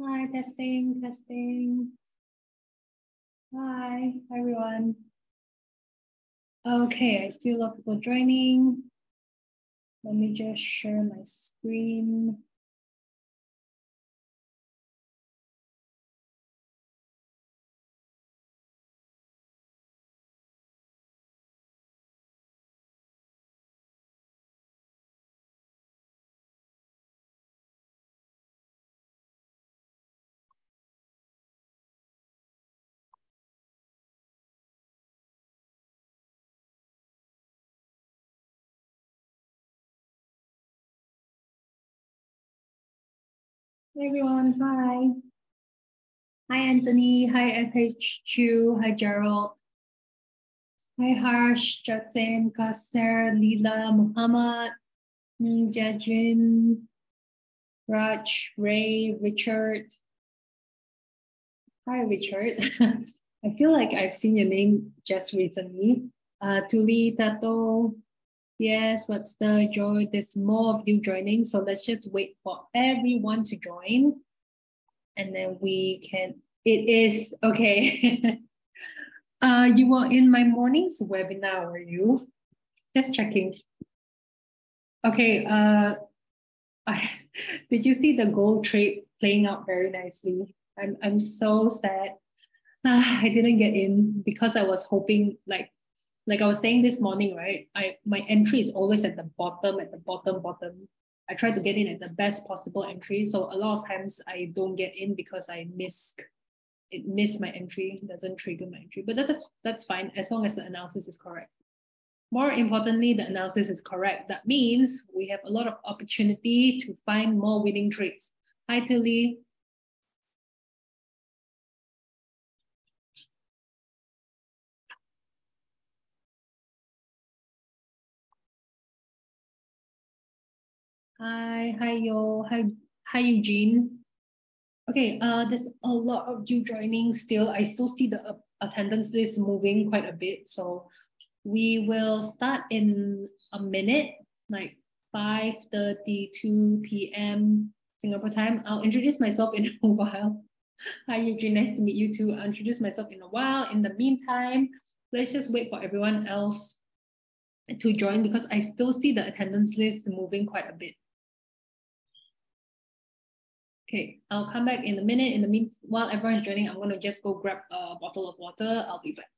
Hi, testing, testing. Hi, everyone. Okay, I see a lot of people joining. Let me just share my screen. Hey everyone, hi. Hi Anthony, hi FH Chu, hi Gerald. Hi Harsh, Jatim, Kasser, Leela, Muhammad, Jajin, Raj, Ray, Richard. Hi Richard. I feel like I've seen your name just recently. Uh, Tuli, Tato, Yes, Webster, Joy, there's more of you joining. So let's just wait for everyone to join. And then we can, it is, okay. uh, you were in my morning's webinar, were you? Just checking. Okay, uh, I, did you see the gold trade playing out very nicely? I'm, I'm so sad. Uh, I didn't get in because I was hoping like like I was saying this morning, right? I my entry is always at the bottom, at the bottom, bottom. I try to get in at the best possible entry. So a lot of times I don't get in because I miss it miss my entry, doesn't trigger my entry. But that's that's fine as long as the analysis is correct. More importantly, the analysis is correct. That means we have a lot of opportunity to find more winning trades. Hi Tilly. Hi, hi Yo, hi, hi Eugene. Okay, uh, there's a lot of you joining still. I still see the attendance list moving quite a bit. So we will start in a minute, like 5.32 p.m. Singapore time. I'll introduce myself in a while. Hi Eugene, nice to meet you too. I'll introduce myself in a while. In the meantime, let's just wait for everyone else to join because I still see the attendance list moving quite a bit. Okay, I'll come back in a minute. In the meantime, while everyone's joining, I'm going to just go grab a bottle of water. I'll be back.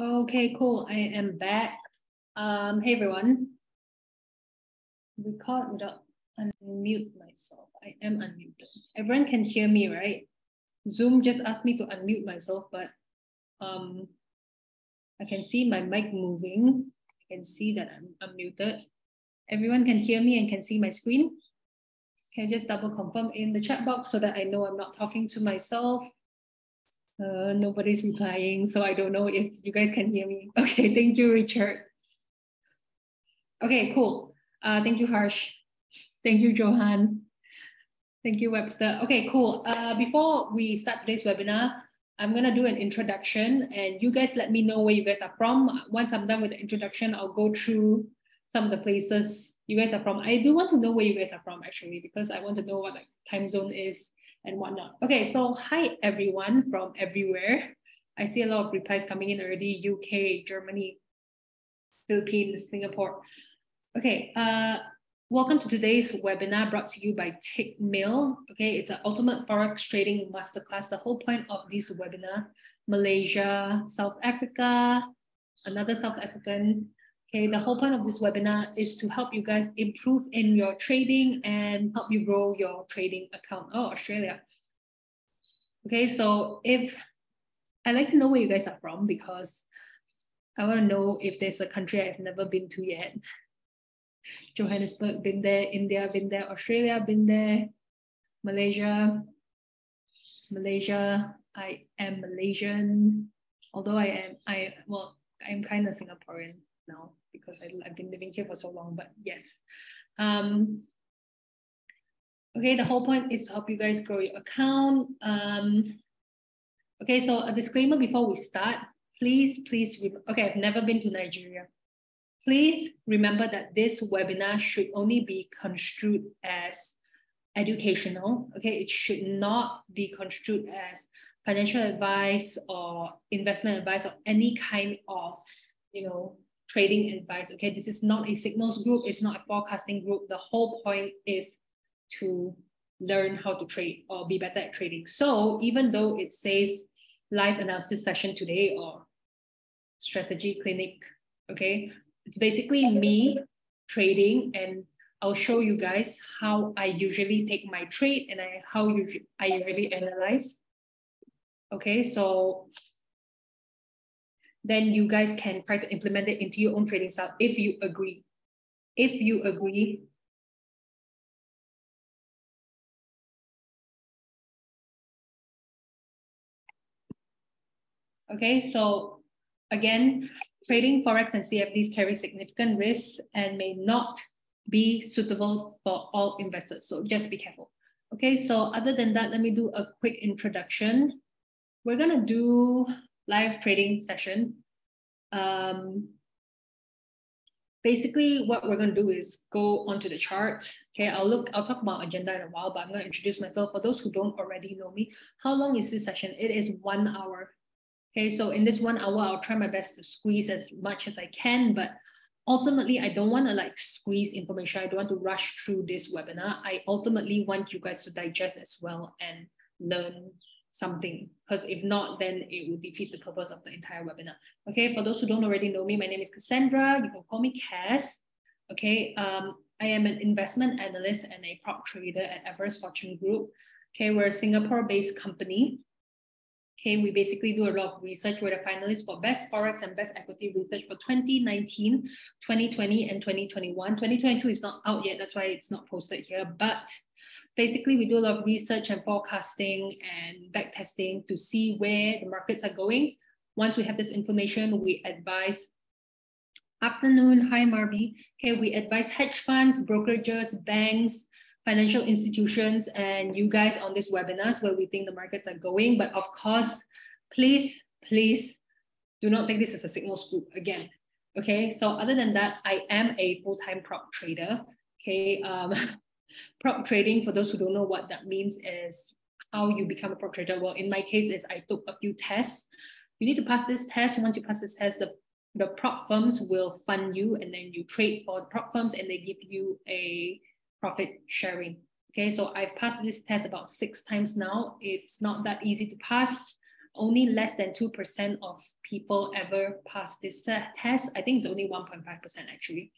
Okay, cool. I am back. Um, hey everyone. Record without unmute myself. I am unmuted. Everyone can hear me, right? Zoom just asked me to unmute myself, but um, I can see my mic moving. I can see that I'm unmuted. Everyone can hear me and can see my screen. Can you just double confirm in the chat box so that I know I'm not talking to myself? Uh, nobody's replying, so I don't know if you guys can hear me. Okay, thank you, Richard. Okay, cool. Uh, thank you, Harsh. Thank you, Johan. Thank you, Webster. Okay, cool. Uh, before we start today's webinar, I'm gonna do an introduction and you guys let me know where you guys are from. Once I'm done with the introduction, I'll go through some of the places you guys are from. I do want to know where you guys are from actually, because I want to know what the time zone is and whatnot. Okay, so hi everyone from everywhere. I see a lot of replies coming in already, UK, Germany, Philippines, Singapore. Okay, uh, Welcome to today's webinar brought to you by Tickmill. Okay, it's an ultimate forex trading masterclass. The whole point of this webinar, Malaysia, South Africa, another South African. Okay, the whole point of this webinar is to help you guys improve in your trading and help you grow your trading account. Oh, Australia. Okay, so if I'd like to know where you guys are from because I want to know if there's a country I've never been to yet. Johannesburg, been there, India, been there, Australia, been there, Malaysia, Malaysia, I am Malaysian, although I am, I, well, I'm kind of Singaporean now because I, I've been living here for so long, but yes. Um, okay, the whole point is to help you guys grow your account. Um, okay, so a disclaimer before we start, please, please, okay, I've never been to Nigeria. Please remember that this webinar should only be construed as educational. Okay, it should not be construed as financial advice or investment advice or any kind of, you know, trading advice. Okay, this is not a signals group. It's not a forecasting group. The whole point is to learn how to trade or be better at trading. So even though it says live analysis session today or strategy clinic, okay, it's basically me trading and I'll show you guys how I usually take my trade and I, how usually, I usually analyze. Okay, so then you guys can try to implement it into your own trading style if you agree. If you agree, Okay, so again, trading Forex and CFDs carry significant risks and may not be suitable for all investors. So just be careful. Okay, so other than that, let me do a quick introduction. We're gonna do live trading session. Um, basically what we're gonna do is go onto the chart. Okay, I'll look, I'll talk about agenda in a while, but I'm gonna introduce myself. For those who don't already know me, how long is this session? It is one hour. Okay, so in this one hour, I'll try my best to squeeze as much as I can, but ultimately, I don't want to like squeeze information. I don't want to rush through this webinar. I ultimately want you guys to digest as well and learn something because if not, then it will defeat the purpose of the entire webinar. Okay, for those who don't already know me, my name is Cassandra. You can call me Cass. Okay, um, I am an investment analyst and a prop trader at Everest Fortune Group. Okay, we're a Singapore-based company. Okay, we basically do a lot of research. We're the finalists for Best Forex and Best Equity Research for 2019, 2020, and 2021. 2022 is not out yet, that's why it's not posted here. But basically, we do a lot of research and forecasting and back testing to see where the markets are going. Once we have this information, we advise afternoon. Hi, Marby. Okay, we advise hedge funds, brokerages, banks, financial institutions and you guys on this webinars where we think the markets are going. But of course, please, please do not take this as a signal scoop again. Okay, so other than that, I am a full-time prop trader. Okay, um, prop trading, for those who don't know what that means, is how you become a prop trader. Well, in my case, is I took a few tests. You need to pass this test. Once you pass this test, the, the prop firms will fund you and then you trade for the prop firms and they give you a profit sharing. Okay, so I've passed this test about six times now. It's not that easy to pass. Only less than 2% of people ever pass this uh, test. I think it's only 1.5% actually.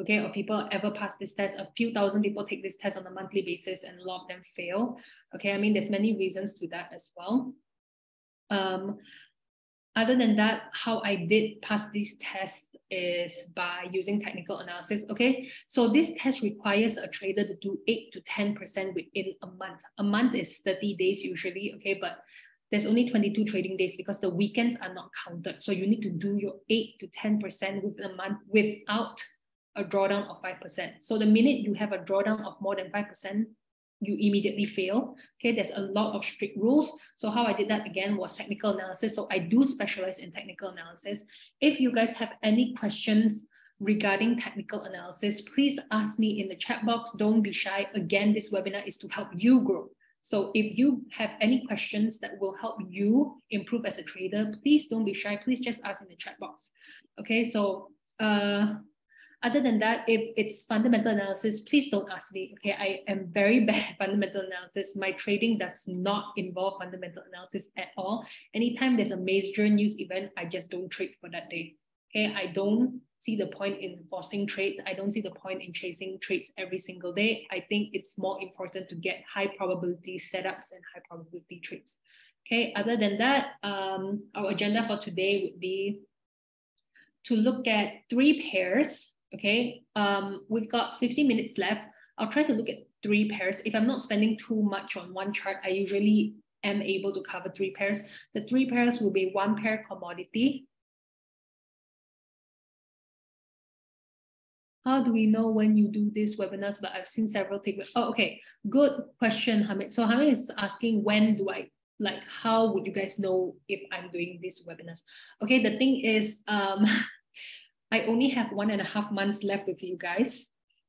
Okay, of people ever pass this test. A few thousand people take this test on a monthly basis and a lot of them fail. Okay, I mean, there's many reasons to that as well. Um, other than that, how I did pass this test is by using technical analysis. Okay, so this test requires a trader to do 8 to 10% within a month. A month is 30 days usually, okay, but there's only 22 trading days because the weekends are not counted. So you need to do your 8 to 10% within a month without a drawdown of 5%. So the minute you have a drawdown of more than 5%, you immediately fail. Okay, there's a lot of strict rules. So how I did that again was technical analysis. So I do specialize in technical analysis. If you guys have any questions regarding technical analysis, please ask me in the chat box. Don't be shy. Again, this webinar is to help you grow. So if you have any questions that will help you improve as a trader, please don't be shy. Please just ask in the chat box. Okay, so uh, Other than that, if it's fundamental analysis, please don't ask me. Okay, I am very bad at fundamental analysis. My trading does not involve fundamental analysis at all. Anytime there's a major news event, I just don't trade for that day. Okay, I don't see the point in forcing trades. I don't see the point in chasing trades every single day. I think it's more important to get high probability setups and high probability trades. Okay, other than that, um, our agenda for today would be to look at three pairs okay? Um, we've got 50 minutes left. I'll try to look at three pairs. If I'm not spending too much on one chart, I usually am able to cover three pairs. The three pairs will be one pair commodity. How do we know when you do these webinars? But I've seen several things. Oh, okay. Good question, Hamid. So Hamid is asking when do I like how would you guys know if I'm doing these webinars? Okay, the thing is um I only have one and a half months left with you guys.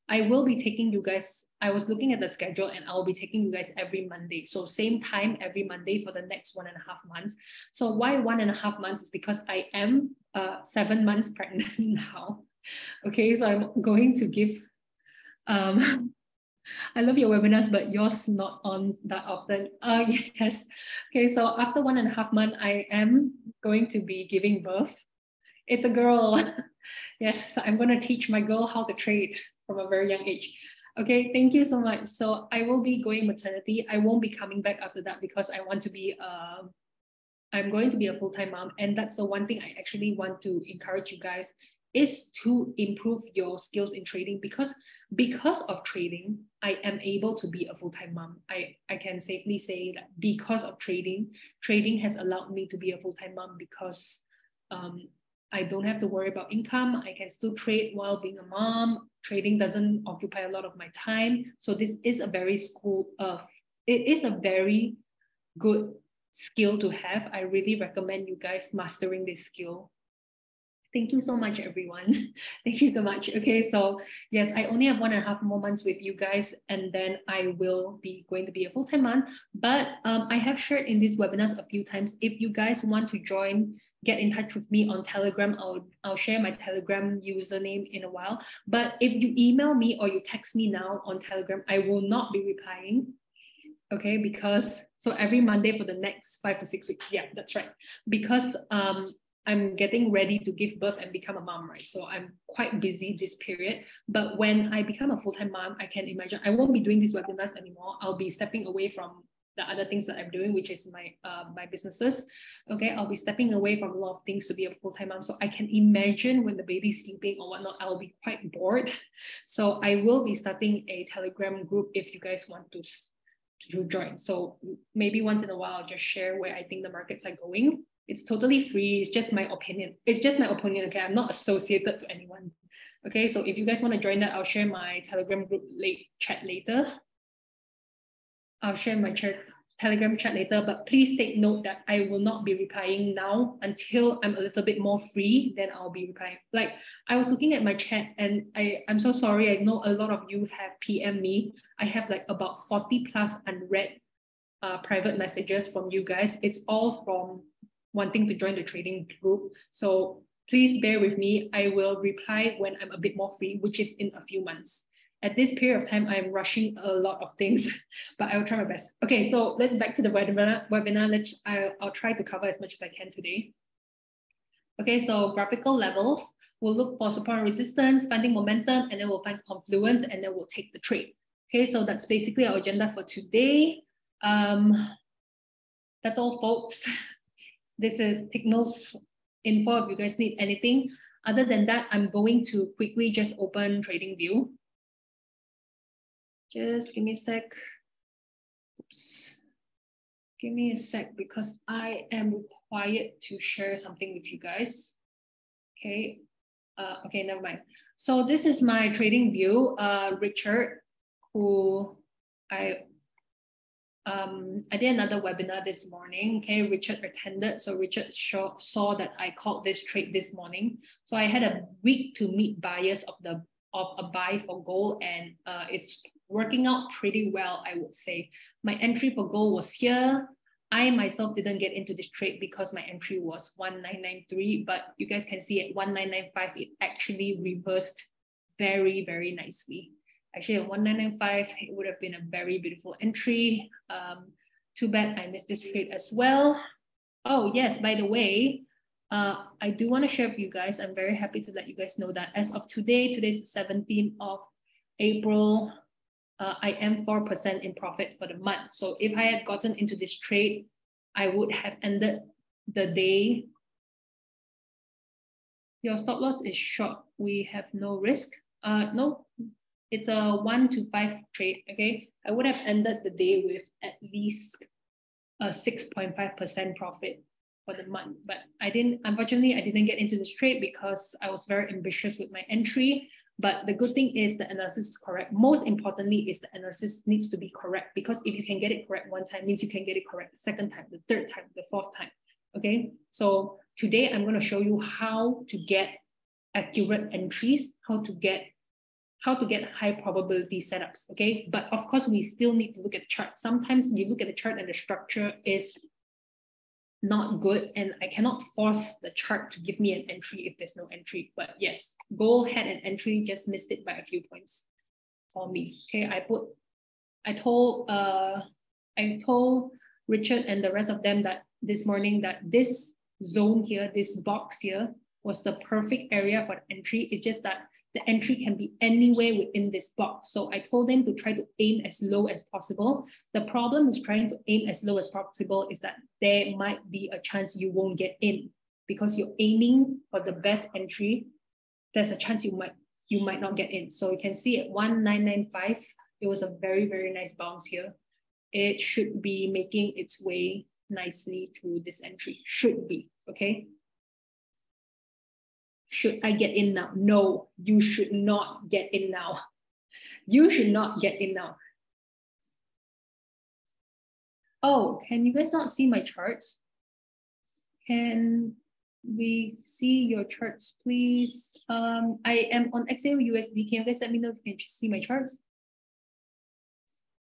I will be taking you guys, I was looking at the schedule and I'll be taking you guys every Monday. So same time every Monday for the next one and a half months. So why one and a half months is because I am uh, seven months pregnant now. Okay, so I'm going to give, um, I love your webinars, but yours not on that often. Uh, yes. Okay, so after one and a half month, I am going to be giving birth. It's a girl. yes, I'm going to teach my girl how to trade from a very young age. Okay, thank you so much. So I will be going maternity. I won't be coming back after that because I want to be uh, I'm going to be a full-time mom. And that's the one thing I actually want to encourage you guys is to improve your skills in trading because because of trading, I am able to be a full-time mom. I, I can safely say that because of trading, trading has allowed me to be a full-time mom because um, I don't have to worry about income. I can still trade while being a mom. Trading doesn't occupy a lot of my time. So this is a very school of, it is a very good skill to have. I really recommend you guys mastering this skill Thank you so much, everyone. Thank you so much. Okay, so yes, I only have one and a half more months with you guys, and then I will be going to be a full-time mom. But um, I have shared in these webinars a few times. If you guys want to join, get in touch with me on Telegram. I'll, I'll share my Telegram username in a while. But if you email me or you text me now on Telegram, I will not be replying okay because so every monday for the next five to six weeks yeah that's right because um I'm getting ready to give birth and become a mom, right? So I'm quite busy this period. But when I become a full-time mom, I can imagine I won't be doing these webinars anymore. I'll be stepping away from the other things that I'm doing, which is my uh, my businesses. Okay, I'll be stepping away from a lot of things to be a full-time mom. So I can imagine when the baby's sleeping or whatnot, I'll be quite bored. So I will be starting a Telegram group if you guys want to to join. So maybe once in a while, I'll just share where I think the markets are going it's totally free. It's just my opinion. It's just my opinion. Okay, I'm not associated to anyone. Okay, so if you guys want to join that, I'll share my Telegram group late chat later. I'll share my chat, Telegram chat later, but please take note that I will not be replying now until I'm a little bit more free. Then I'll be replying. Like I was looking at my chat, and I I'm so sorry. I know a lot of you have PM me. I have like about 40 plus unread uh, private messages from you guys. It's all from wanting to join the trading group. So please bear with me. I will reply when I'm a bit more free, which is in a few months. At this period of time, I'm rushing a lot of things, but I will try my best. Okay, so let's back to the webinar. webinar. Let's, I'll, I'll try to cover as much as I can today. Okay, so graphical levels, we'll look for support and resistance, finding momentum, and then we'll find confluence, and then we'll take the trade. Okay, so that's basically our agenda for today. Um, that's all, folks. This is Signals info if you guys need anything. Other than that, I'm going to quickly just open TradingView. Just give me a sec. Oops. Give me a sec because I am required to share something with you guys. Okay. Uh, okay, never mind. So this is my trading view. Uh, Richard, who I um, I did another webinar this morning. Okay, Richard attended. So Richard saw, saw that I called this trade this morning. So I had a week to meet buyers of the of a buy for gold, and uh, it's working out pretty well, I would say. My entry for gold was here. I myself didn't get into this trade because my entry was 1993, but you guys can see at 1995, it actually reversed very, very nicely. Actually, at 1995, it would have been a very beautiful entry. Um, too bad I missed this trade as well. Oh, yes, by the way, uh, I do want to share with you guys. I'm very happy to let you guys know that as of today, today's 17th of April, uh, I am 4% in profit for the month. So if I had gotten into this trade, I would have ended the day. Your stop loss is short. We have no risk. Uh, no, it's a one to five trade, okay? I would have ended the day with at least a 6.5% profit for the month. But I didn't, unfortunately, I didn't get into this trade because I was very ambitious with my entry. But the good thing is the analysis is correct. Most importantly is the analysis needs to be correct because if you can get it correct one time, means you can get it correct the second time, the third time, the fourth time. Okay, so today I'm going to show you how to get accurate entries, how to get how to get high probability setups. Okay, but of course we still need to look at the chart. Sometimes you look at the chart and the structure is not good and I cannot force the chart to give me an entry if there's no entry. But yes, gold had an entry, just missed it by a few points for me. Okay, I put, I told, uh, I told Richard and the rest of them that this morning that this zone here, this box here was the perfect area for entry. It's just that the entry can be anywhere within this box. So I told them to try to aim as low as possible. The problem with trying to aim as low as possible is that there might be a chance you won't get in because you're aiming for the best entry. There's a chance you might you might not get in. So you can see at 1995, it was a very, very nice bounce here. It should be making its way nicely to this entry, should be, okay? Should I get in now? No, you should not get in now. You should not get in now. Oh, can you guys not see my charts? Can we see your charts, please? Um, I am on XAU USD. Can you guys let me know if you can see my charts?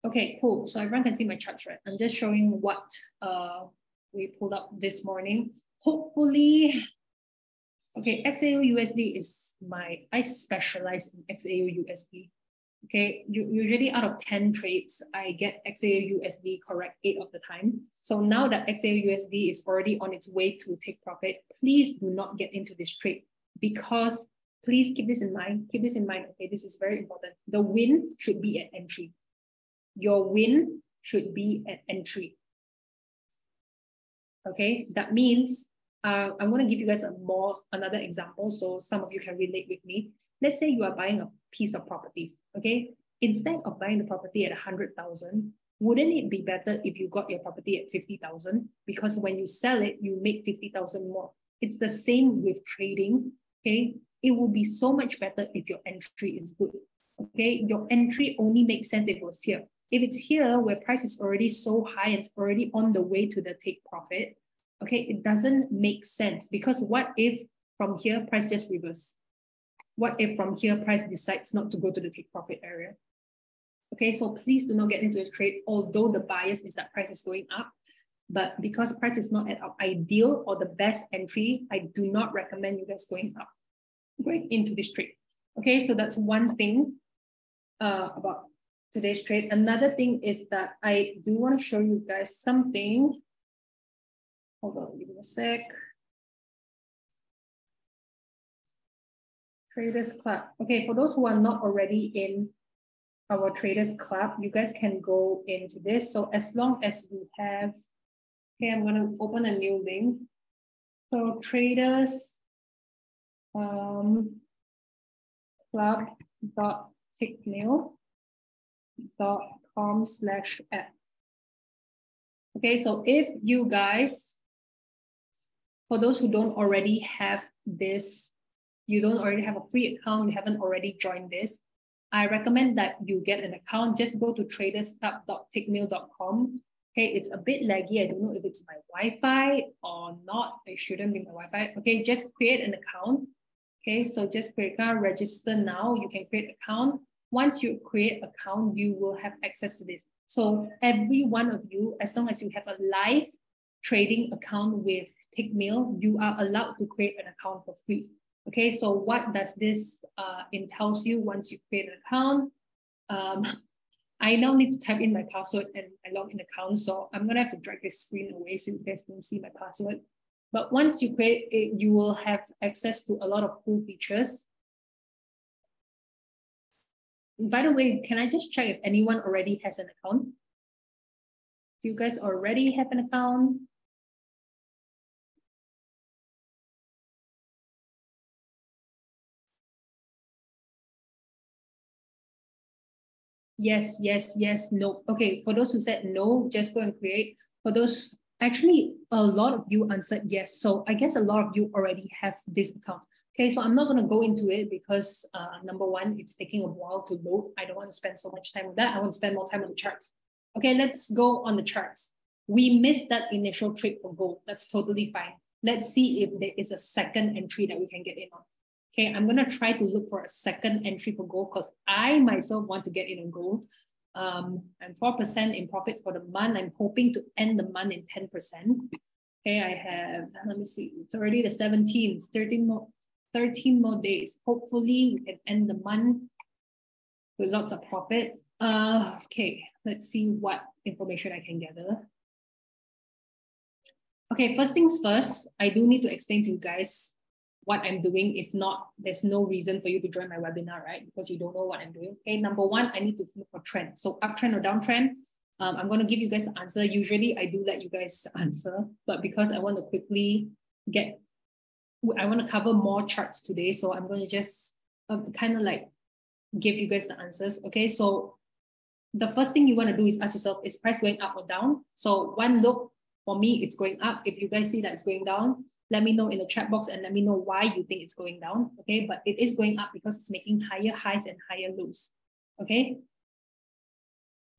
Okay, cool. So everyone can see my charts, right? I'm just showing what uh, we pulled up this morning. Hopefully, Okay, XAU USD is my, I specialize in XAU USD. Okay, usually out of 10 trades, I get XAU USD correct eight of the time. So now that XAU USD is already on its way to take profit, please do not get into this trade because please keep this in mind. Keep this in mind. Okay, this is very important. The win should be at entry. Your win should be at entry. Okay, that means uh, I'm going to give you guys a more another example so some of you can relate with me. Let's say you are buying a piece of property, okay? Instead of buying the property at 100,000, wouldn't it be better if you got your property at 50,000? Because when you sell it, you make 50,000 more. It's the same with trading, okay? It would be so much better if your entry is good, okay? Your entry only makes sense if it was here. If it's here where price is already so high, and it's already on the way to the take profit, okay, it doesn't make sense because what if from here price just reverse? What if from here price decides not to go to the take profit area? Okay, so please do not get into this trade, although the bias is that price is going up. But because price is not at our ideal or the best entry, I do not recommend you guys going up, going into this trade. Okay, so that's one thing uh, about today's trade. Another thing is that I do want to show you guys something Hold on, give me a sec. Traders Club. Okay, for those who are not already in our Traders Club, you guys can go into this. So as long as you have, okay, I'm gonna open a new link. So traders um, club dot dot com slash app. Okay, so if you guys for those who don't already have this, you don't already have a free account, you haven't already joined this, I recommend that you get an account. Just go to tradersclub.tickmill.com. Okay, it's a bit laggy. I don't know if it's my Wi-Fi or not. It shouldn't be my Wi-Fi. Okay, just create an account. Okay, so just create account, register now. You can create account. Once you create account, you will have access to this. So every one of you, as long as you have a live trading account with Tickmill, you are allowed to create an account for free. Okay, so what does this uh, entails you once you create an account? Um, I now need to type in my password and I log in account. So I'm gonna have to drag this screen away so you guys can see my password. But once you create it, you will have access to a lot of cool features. By the way, can I just check if anyone already has an account? Do you guys already have an account? Yes, yes, yes, no. Okay, for those who said no, just go and create. For those, actually, a lot of you answered yes. So I guess a lot of you already have this account. Okay, so I'm not going to go into it because uh, number one, it's taking a while to load. I don't want to spend so much time on that. I want to spend more time on the charts. Okay, let's go on the charts. We missed that initial trade for gold. That's totally fine. Let's see if there is a second entry that we can get in on. Okay, I'm gonna try to look for a second entry for gold because I myself want to get in on gold. Um, I'm 4% in profit for the month. I'm hoping to end the month in 10%. Okay, I have, let me see, it's already the 17th, 13 more, 13 more days. Hopefully we can end the month with lots of profit. Uh, okay, let's see what information I can gather. Okay, first things first, I do need to explain to you guys what I'm doing. If not, there's no reason for you to join my webinar, right? Because you don't know what I'm doing. Okay, number one, I need to look for trend. So uptrend or downtrend, um, I'm going to give you guys the answer. Usually I do let you guys answer, but because I want to quickly get, I want to cover more charts today. So I'm going to just uh, kind of like give you guys the answers. Okay, so the first thing you want to do is ask yourself, is price going up or down? So one look, for me, it's going up. If you guys see that it's going down, let me know in the chat box and let me know why you think it's going down. Okay, but it is going up because it's making higher highs and higher lows. Okay.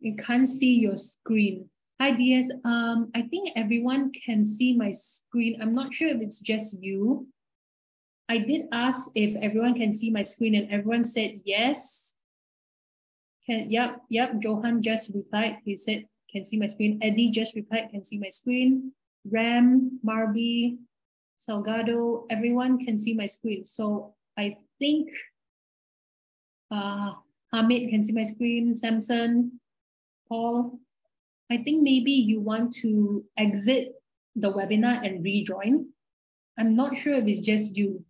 You can't see your screen. Hi DS. Um, I think everyone can see my screen. I'm not sure if it's just you. I did ask if everyone can see my screen and everyone said yes. Can yep, yep. Johan just replied. He said can see my screen. Eddie just replied, can see my screen. Ram, Marby, Salgado, everyone can see my screen. So I think uh, Hamid can see my screen, Samson, Paul. I think maybe you want to exit the webinar and rejoin. I'm not sure if it's just you.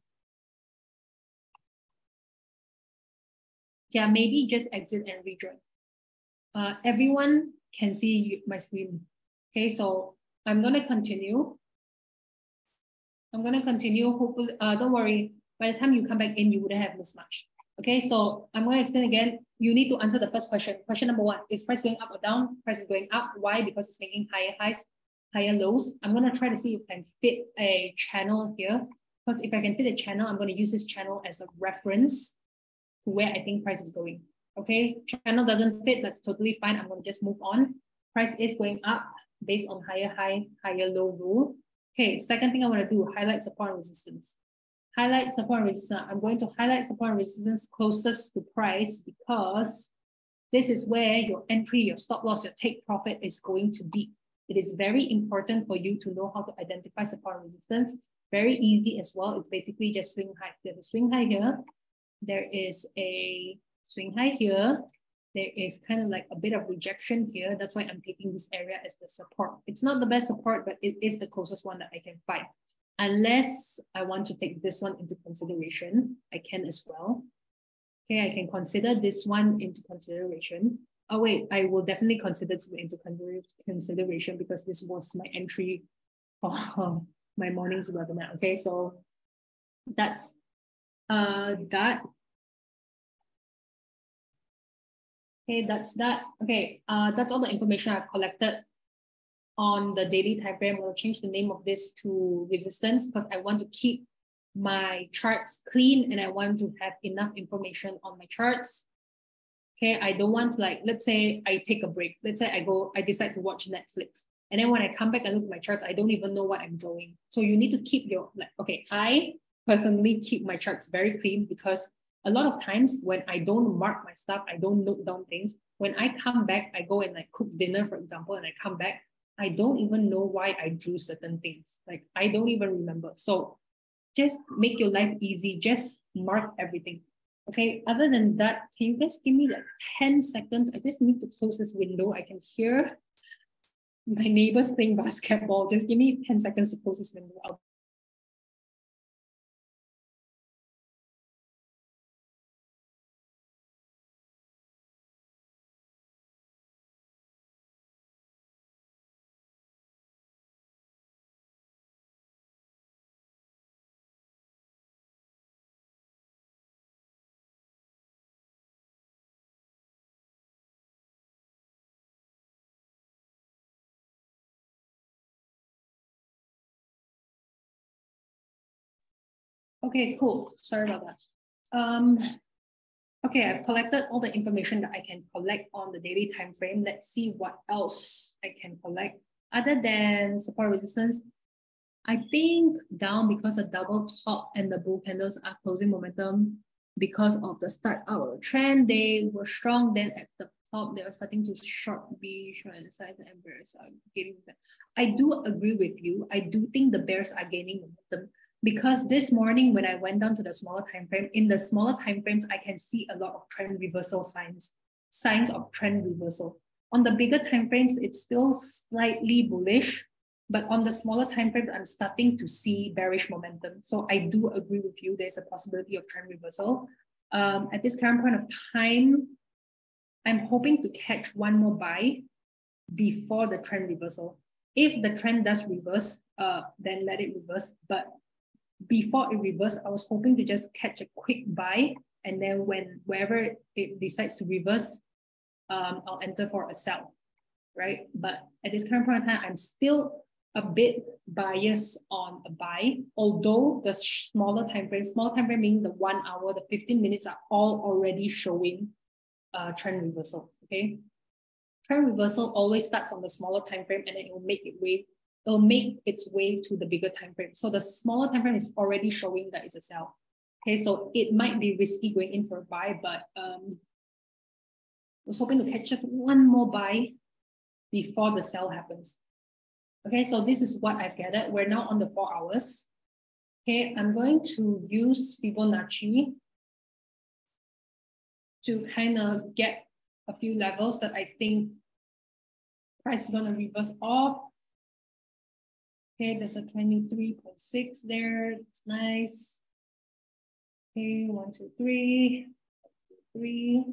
Yeah, maybe just exit and rejoin. Uh, everyone can see my screen. Okay, so I'm gonna continue. I'm gonna continue. Hopefully, uh, don't worry. By the time you come back in, you wouldn't have missed much. Okay, so I'm gonna explain again. You need to answer the first question. Question number one: Is price going up or down? Price is going up. Why? Because it's making higher highs, higher lows. I'm gonna try to see if I can fit a channel here. Because if I can fit a channel, I'm gonna use this channel as a reference to where I think price is going. Okay, channel doesn't fit. That's totally fine. I'm gonna just move on. Price is going up based on higher high, higher low rule. Okay, second thing I want to do, highlight support and resistance. Highlight support resistance. I'm going to highlight support resistance closest to price because this is where your entry, your stop loss, your take profit is going to be. It is very important for you to know how to identify support resistance. Very easy as well. It's basically just swing high. There's a swing high here. There is a swing high here there is kind of like a bit of rejection here. That's why I'm taking this area as the support. It's not the best support, but it is the closest one that I can find. Unless I want to take this one into consideration, I can as well. Okay, I can consider this one into consideration. Oh wait, I will definitely consider this into consideration because this was my entry for my morning's webinar. Okay, so that's uh that Okay, that's that. Okay, uh, that's all the information I've collected on the daily time frame. I'll change the name of this to resistance because I want to keep my charts clean and I want to have enough information on my charts. Okay, I don't want to like, let's say I take a break. Let's say I go, I decide to watch Netflix. And then when I come back and look at my charts, I don't even know what I'm drawing. So you need to keep your, like, okay, I personally keep my charts very clean because a lot of times when I don't mark my stuff, I don't note down things. When I come back, I go and like cook dinner, for example, and I come back, I don't even know why I drew certain things. Like I don't even remember. So just make your life easy. Just mark everything. Okay, other than that, can you guys give me like 10 seconds? I just need to close this window. I can hear my neighbors playing basketball. Just give me 10 seconds to close this window. I'll Okay, cool. Sorry about that. Um, okay, I've collected all the information that I can collect on the daily time frame. Let's see what else I can collect. Other than support resistance, I think down because the double top and the bull candles are closing momentum because of the start of trend. They were strong. Then at the top, they are starting to short B, and size and bears are getting that. I do agree with you. I do think the bears are gaining momentum because this morning when I went down to the smaller time frame, in the smaller time frames, I can see a lot of trend reversal signs, signs of trend reversal. On the bigger time frames, it's still slightly bullish, but on the smaller time frames, I'm starting to see bearish momentum. So I do agree with you. There's a possibility of trend reversal. Um, at this current point of time, I'm hoping to catch one more buy before the trend reversal. If the trend does reverse, uh, then let it reverse. But before it reverse, I was hoping to just catch a quick buy. And then when wherever it decides to reverse, um, I'll enter for a sell, right? But at this current point in time, I'm still a bit biased on a buy, although the smaller time frame, small time frame meaning the one hour, the 15 minutes are all already showing uh, trend reversal, okay? Trend reversal always starts on the smaller time frame and then it will make it way it'll make its way to the bigger time frame. So the smaller time frame is already showing that it's a sell. Okay, so it might be risky going in for a buy, but um, I was hoping to catch just one more buy before the sell happens. Okay, so this is what I've gathered. We're now on the four hours. Okay, I'm going to use Fibonacci to kind of get a few levels that I think price is going to reverse off Okay, there's a 23.6 there. It's nice. Okay, one, two, three, three.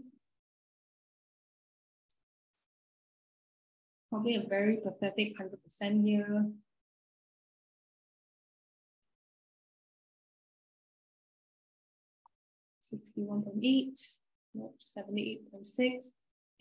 Probably a very pathetic 100% here. Sixty-one point eight, nope, seventy-eight point six.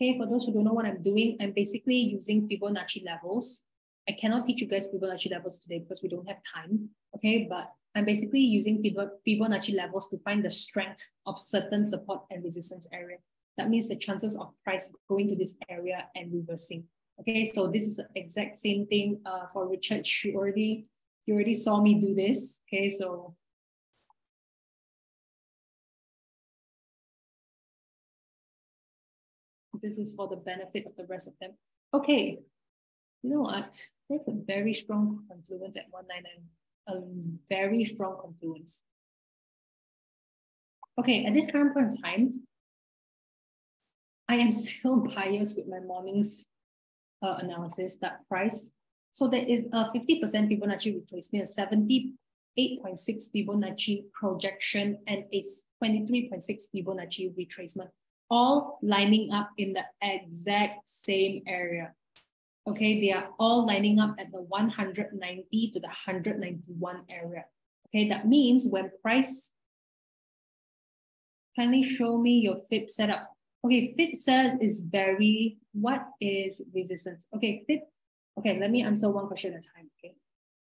Okay, for those who don't know what I'm doing, I'm basically using Fibonacci levels I cannot teach you guys Fibonacci levels today because we don't have time, okay? But I'm basically using Fibonacci levels to find the strength of certain support and resistance area. That means the chances of price going to this area and reversing. Okay, so this is the exact same thing uh, for Richard. She already, you already saw me do this. Okay, so this is for the benefit of the rest of them. Okay, you know what? There's a very strong confluence at 199, a very strong confluence. Okay, at this current point of time, I am still biased with my morning's uh, analysis, that price. So there is a 50% Fibonacci retracement, a 78.6 Fibonacci projection, and a 23.6 Fibonacci retracement, all lining up in the exact same area. Okay, they are all lining up at the 190 to the 191 area. Okay, that means when price, kindly show me your FIB setup. Okay, FIB setup is very, what is resistance? Okay, FIB, okay, let me answer one question at a time, okay?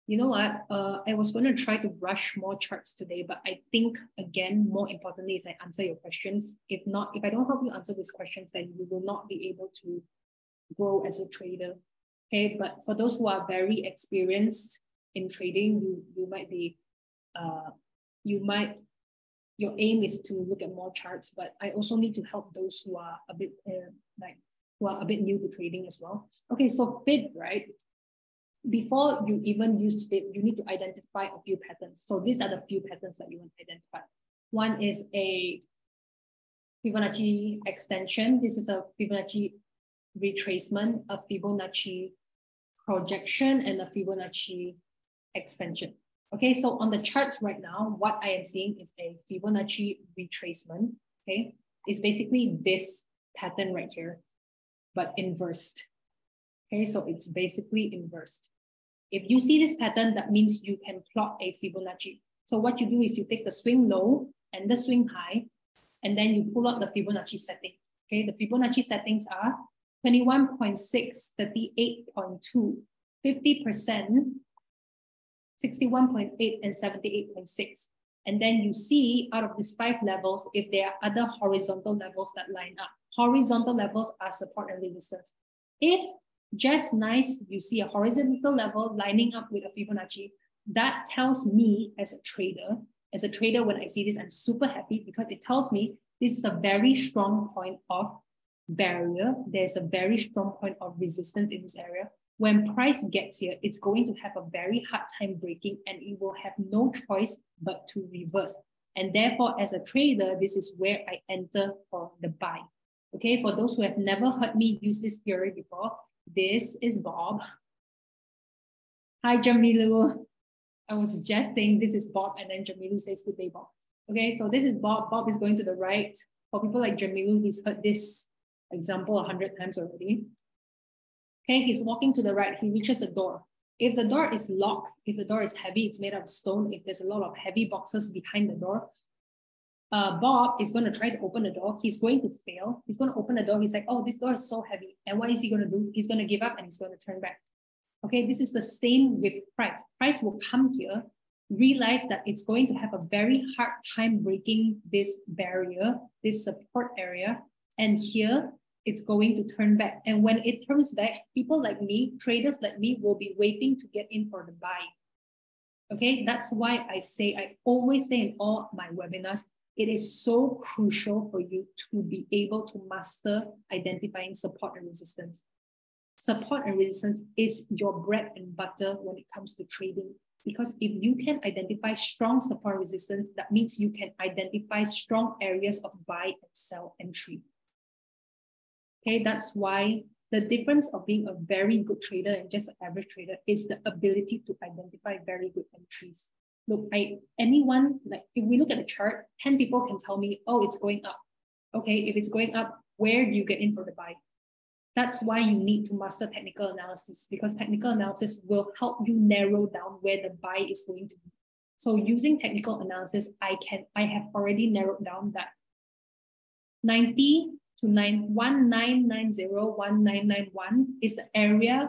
You know what, uh, I was gonna try to brush more charts today, but I think, again, more importantly is I answer your questions. If not, if I don't help you answer these questions, then you will not be able to grow as a trader. Okay, but for those who are very experienced in trading, you you might be, uh, you might, your aim is to look at more charts. But I also need to help those who are a bit uh, like who are a bit new to trading as well. Okay, so FIB right. before you even use it, you need to identify a few patterns. So these are the few patterns that you want to identify. One is a Fibonacci extension. This is a Fibonacci retracement, a Fibonacci projection, and a Fibonacci expansion. Okay, so on the charts right now, what I am seeing is a Fibonacci retracement. Okay, it's basically this pattern right here, but inversed. Okay, so it's basically inversed. If you see this pattern, that means you can plot a Fibonacci. So what you do is you take the swing low and the swing high, and then you pull out the Fibonacci setting. Okay, the Fibonacci settings are 21.6, 38.2, 50%, 61.8, and 78.6. And then you see out of these five levels, if there are other horizontal levels that line up. Horizontal levels are support and resistance. If just nice, you see a horizontal level lining up with a Fibonacci, that tells me as a trader, as a trader, when I see this, I'm super happy because it tells me this is a very strong point of barrier. There's a very strong point of resistance in this area. When price gets here, it's going to have a very hard time breaking and it will have no choice but to reverse. And therefore, as a trader, this is where I enter for the buy. Okay, for those who have never heard me use this theory before, this is Bob. Hi, Jamilu. I was just saying this is Bob, and then Jamilu says good day, Bob. Okay, so this is Bob. Bob is going to the right. For people like Jamilu, he's heard this example a hundred times already. Okay, he's walking to the right. He reaches a door. If the door is locked, if the door is heavy, it's made of stone. If there's a lot of heavy boxes behind the door, uh, Bob is going to try to open the door. He's going to fail. He's going to open the door. He's like, oh, this door is so heavy. And what is he going to do? He's going to give up and he's going to turn back. Okay, this is the same with price. Price will come here, realize that it's going to have a very hard time breaking this barrier, this support area. And here it's going to turn back. And when it turns back, people like me, traders like me, will be waiting to get in for the buy. Okay, that's why I say, I always say in all my webinars, it is so crucial for you to be able to master identifying support and resistance. Support and resistance is your bread and butter when it comes to trading. Because if you can identify strong support resistance, that means you can identify strong areas of buy and sell entry. Okay, that's why the difference of being a very good trader and just an average trader is the ability to identify very good entries look, I anyone like if we look at the chart, 10 people can tell me, oh, it's going up. Okay, if it's going up, where do you get in for the buy? That's why you need to master technical analysis because technical analysis will help you narrow down where the buy is going to be. So using technical analysis, I can I have already narrowed down that 90 to 9, 1990, 1991 is the area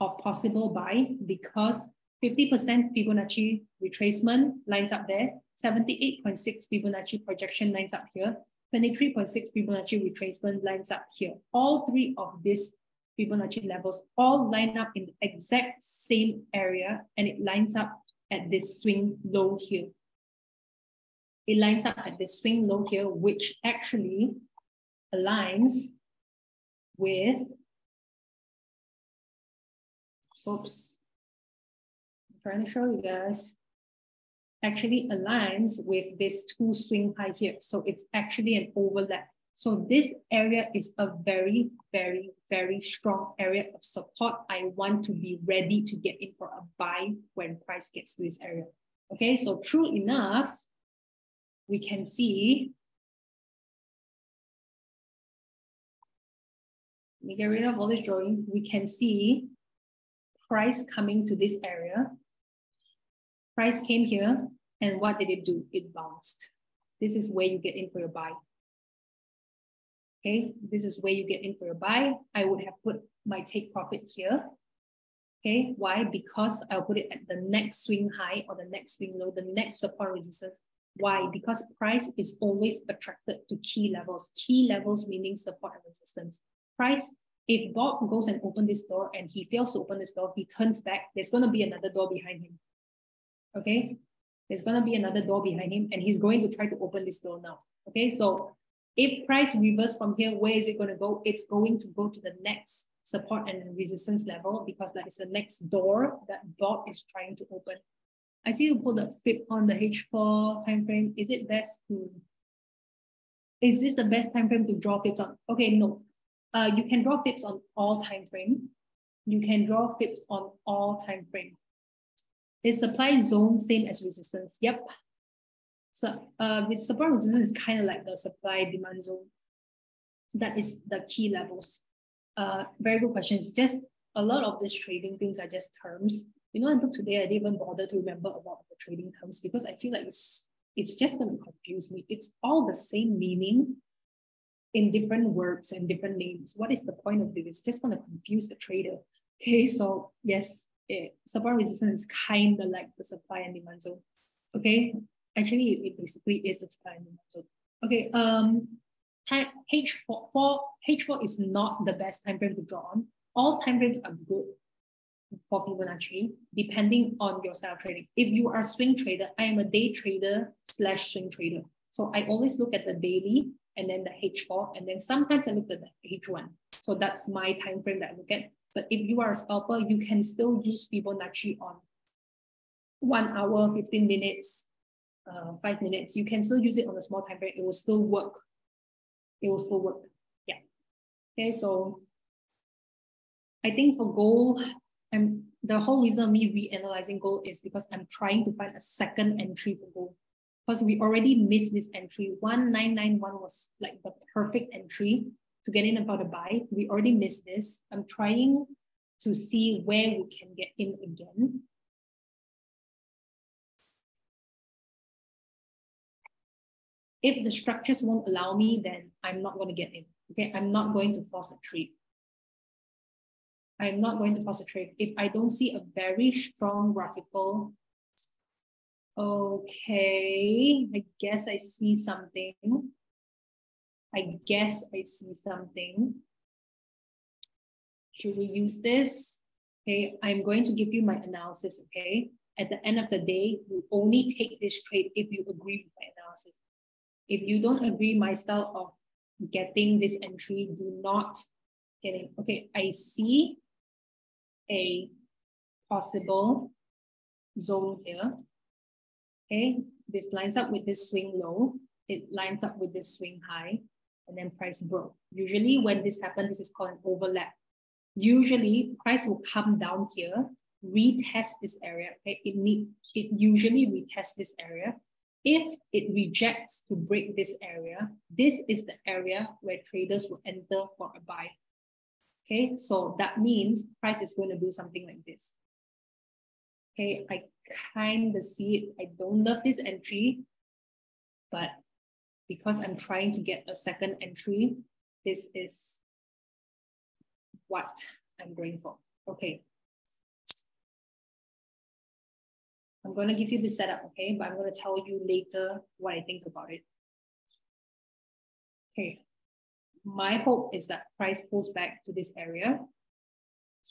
of possible buy because 50% Fibonacci retracement lines up there, 78.6 Fibonacci projection lines up here, 23.6 Fibonacci retracement lines up here. All three of these Fibonacci levels all line up in the exact same area and it lines up at this swing low here. It lines up at this swing low here, which actually aligns with, oops, I'm trying to show you guys, actually aligns with this two swing high here. So it's actually an overlap. So this area is a very, very, very strong area of support. I want to be ready to get in for a buy when price gets to this area. Okay, so true enough, we can see, me get rid of all this drawing. We can see price coming to this area Price came here, and what did it do? It bounced. This is where you get in for your buy. Okay, this is where you get in for your buy. I would have put my take profit here. Okay, why? Because I'll put it at the next swing high or the next swing low, the next support resistance. Why? Because price is always attracted to key levels. Key levels meaning support and resistance. Price, if Bob goes and open this door and he fails to open this door, he turns back, there's going to be another door behind him okay? There's gonna be another door behind him and he's going to try to open this door now, okay? So if price reverse from here, where is it gonna go? It's going to go to the next support and resistance level because that is the next door that Bob is trying to open. I see you pull the FIB on the H4 time frame. Is it best to, is this the best time frame to draw FIBs on? Okay, no. Uh, you can draw FIBs on all time frame. You can draw FIBs on all time frame. Is supply zone same as resistance? Yep. So uh, with supply resistance is kind of like the supply demand zone. That is the key levels. Uh, very good question. It's just a lot of these trading things are just terms. You know, until today, I didn't even bother to remember about the trading terms because I feel like it's it's just going to confuse me. It's all the same meaning in different words and different names. What is the point of this? It's just going to confuse the trader. Okay, so yes, it, supply resistance is kind of like the supply and demand zone. Okay, actually, it basically is the supply and demand zone. Okay, um, time H4, for, H4 is not the best time frame to draw on. All time frames are good for Fibonacci, depending on your style trading. If you are swing trader, I am a day trader slash swing trader. So I always look at the daily and then the H4, and then sometimes I look at the H1. So that's my time frame that I look at. But if you are a scalper, you can still use Fibonacci on one hour, 15 minutes, uh, five minutes. You can still use it on a small time frame. It will still work. It will still work. Yeah. Okay, so I think for gold, and the whole reason me reanalyzing gold is because I'm trying to find a second entry for gold. Because we already missed this entry. 1991 was like the perfect entry to get in about a buy. We already missed this. I'm trying to see where we can get in again. If the structures won't allow me, then I'm not going to get in. Okay, I'm not going to force a trade. I'm not going to force a trade. If I don't see a very strong graphical, okay, I guess I see something. I guess I see something. Should we use this? Okay, I'm going to give you my analysis, okay? At the end of the day, you only take this trade if you agree with my analysis. If you don't agree my style of getting this entry, do not get it. Okay, I see a possible zone here. Okay, this lines up with this swing low. It lines up with this swing high and then price broke. Usually when this happens, this is called an overlap. Usually price will come down here, retest this area. Okay? It, need, it usually retest this area. If it rejects to break this area, this is the area where traders will enter for a buy. Okay, so that means price is going to do something like this. Okay, I kind of see it. I don't love this entry, but because I'm trying to get a second entry, this is what I'm going for. Okay. I'm going to give you the setup, okay? But I'm going to tell you later what I think about it. Okay. My hope is that price pulls back to this area.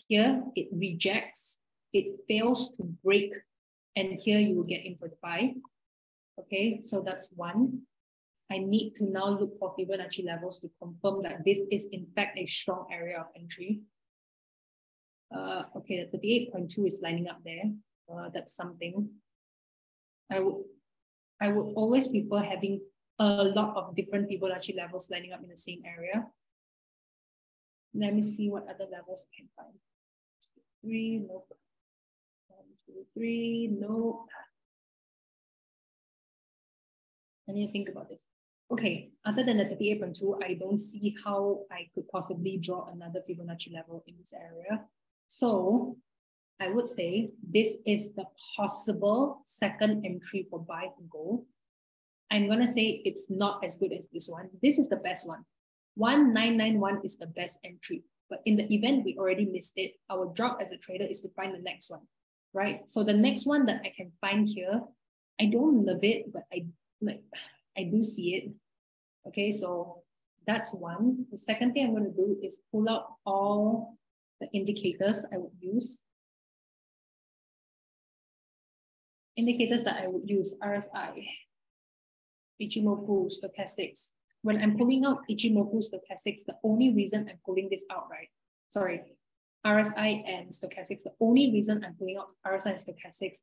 Here, it rejects. It fails to break. And here you will get in for the buy. Okay, so that's one. I need to now look for Fibonacci levels to confirm that this is in fact a strong area of entry. Uh, okay, the 38.2 is lining up there. Uh, that's something. I would, I would always prefer having a lot of different Fibonacci levels lining up in the same area. Let me see what other levels I can find. Three, nope. Three. I need to think about this okay, other than the 38.2, I don't see how I could possibly draw another Fibonacci level in this area. So I would say this is the possible second entry for buy and go. I'm going to say it's not as good as this one. This is the best one. 1991 is the best entry. But in the event we already missed it, our job as a trader is to find the next one, right? So the next one that I can find here, I don't love it, but I like I do see it. Okay, so that's one. The second thing I'm going to do is pull out all the indicators I would use. Indicators that I would use, RSI, Ichimoku, stochastics. When I'm pulling out Ichimoku stochastics, the only reason I'm pulling this out, right, sorry, RSI and stochastics. The only reason I'm pulling out RSI and stochastics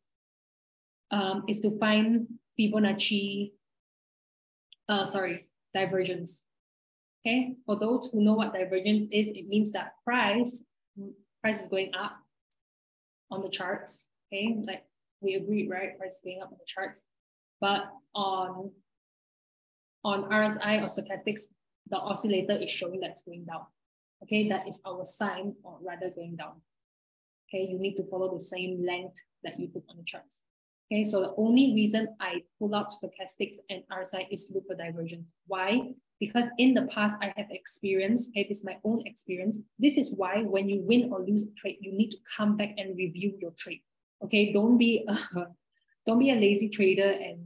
um, is to find Fibonacci, uh, sorry, divergence. Okay, for those who know what divergence is, it means that price, price is going up on the charts. Okay, like we agreed, right? Price is going up on the charts. But on, on RSI or stochastics, the oscillator is showing that it's going down. Okay, that is our sign or rather going down. Okay, you need to follow the same length that you put on the charts. Okay, so the only reason I pull out stochastics and RSI is for divergence. Why? Because in the past, I have experienced, okay, this is my own experience. This is why when you win or lose a trade, you need to come back and review your trade. Okay, don't be a, don't be a lazy trader and,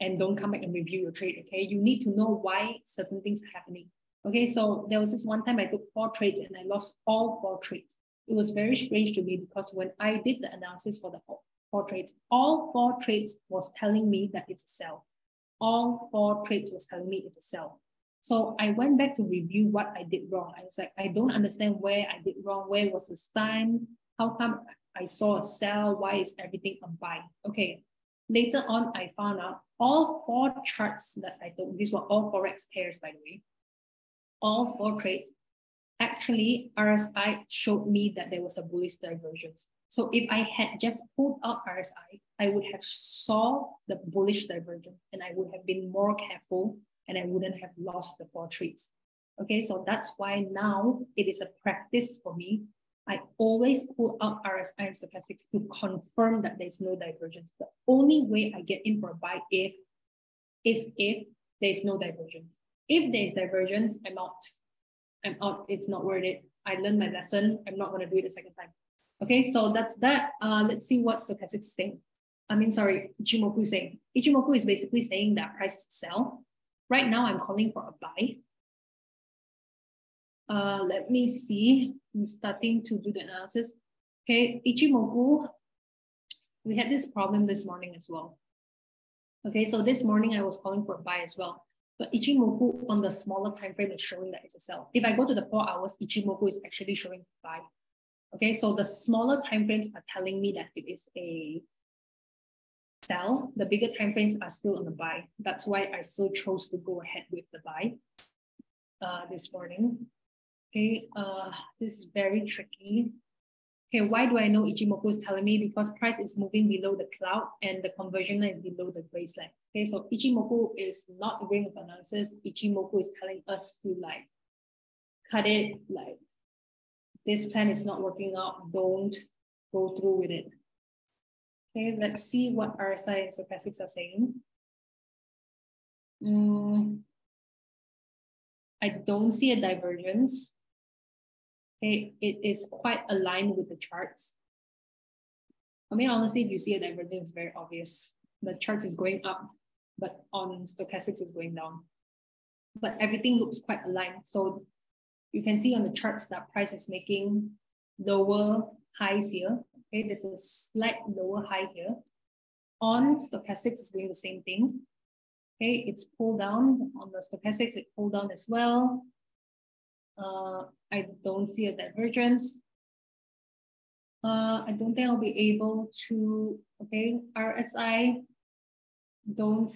and don't come back and review your trade. Okay, you need to know why certain things are happening. Okay, so there was this one time I took four trades and I lost all four trades. It was very strange to me because when I did the analysis for the four trades. All four trades was telling me that it's a sell. All four trades was telling me it's a sell. So I went back to review what I did wrong. I was like, I don't understand where I did wrong. Where was the sign? How come I saw a sell? Why is everything a buy? Okay. Later on, I found out all four charts that I took, these were all Forex pairs, by the way. All four trades, actually, RSI showed me that there was a bullish divergence. So if I had just pulled out RSI, I would have saw the bullish divergence and I would have been more careful and I wouldn't have lost the four trades. Okay, so that's why now it is a practice for me. I always pull out RSI and stochastics to confirm that there's no divergence. The only way I get in for a buy if is if there's no divergence. If there's divergence, I'm out. I'm out. It's not worth it. I learned my lesson. I'm not going to do it a second time. Okay, so that's that. Uh, let's see what stochastic saying. I mean, sorry, Ichimoku is saying. Ichimoku is basically saying that price sell. Right now, I'm calling for a buy. Uh, let me see. I'm starting to do the analysis. Okay, Ichimoku, we had this problem this morning as well. Okay, so this morning I was calling for a buy as well. But Ichimoku on the smaller time frame is showing that it's a sell. If I go to the four hours, Ichimoku is actually showing buy. Okay, so the smaller timeframes are telling me that it is a sell. The bigger timeframes are still on the buy. That's why I still chose to go ahead with the buy uh, this morning. Okay, uh, this is very tricky. Okay, why do I know Ichimoku is telling me? Because price is moving below the cloud and the conversion line is below the baseline. Okay, so Ichimoku is not agreeing with analysis. Ichimoku is telling us to like cut it, like this plan is not working out, don't go through with it. Okay, let's see what RSI and stochastics are saying. Mm, I don't see a divergence. Okay, it is quite aligned with the charts. I mean, honestly, if you see a divergence, it's very obvious. The charts is going up, but on stochastics is going down. But everything looks quite aligned. So you can see on the charts that price is making lower highs here. Okay, there's a slight lower high here. On stochastics is doing the same thing. Okay, it's pulled down on the stochastics, it pulled down as well. Uh, I don't see a divergence. Uh, I don't think I'll be able to, okay, RSI don't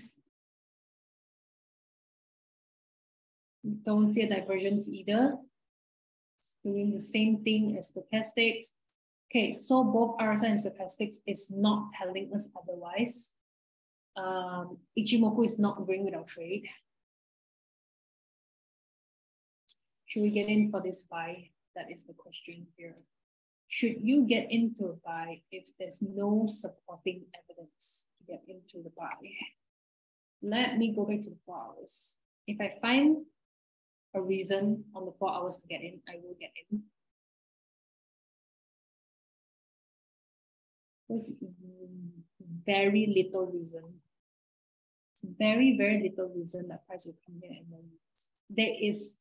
don't see a divergence either. It's doing the same thing as stochastics. Okay, so both RSI and stochastics is not telling us otherwise. Um, Ichimoku is not agreeing with our trade. Should we get in for this buy? That is the question here. Should you get into a buy if there's no supporting evidence to get into the buy? Let me go back to the four hours. If I find a reason on the four hours to get in, I will get in. There's very little reason. It's very, very little reason that price will come here and then there is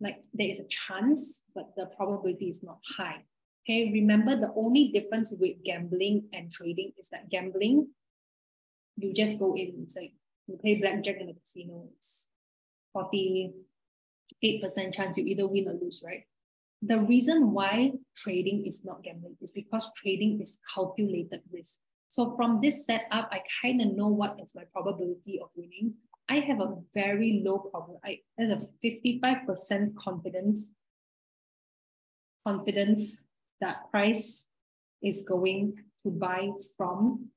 like there is a chance, but the probability is not high. Okay, remember the only difference with gambling and trading is that gambling, you just go in, it's like you play blackjack in the casino, it's 40, 8% chance you either win or lose, right? the reason why trading is not gambling is because trading is calculated risk. So from this setup, I kind of know what is my probability of winning. I have a very low problem. I have a 55% confidence confidence that price is going to buy from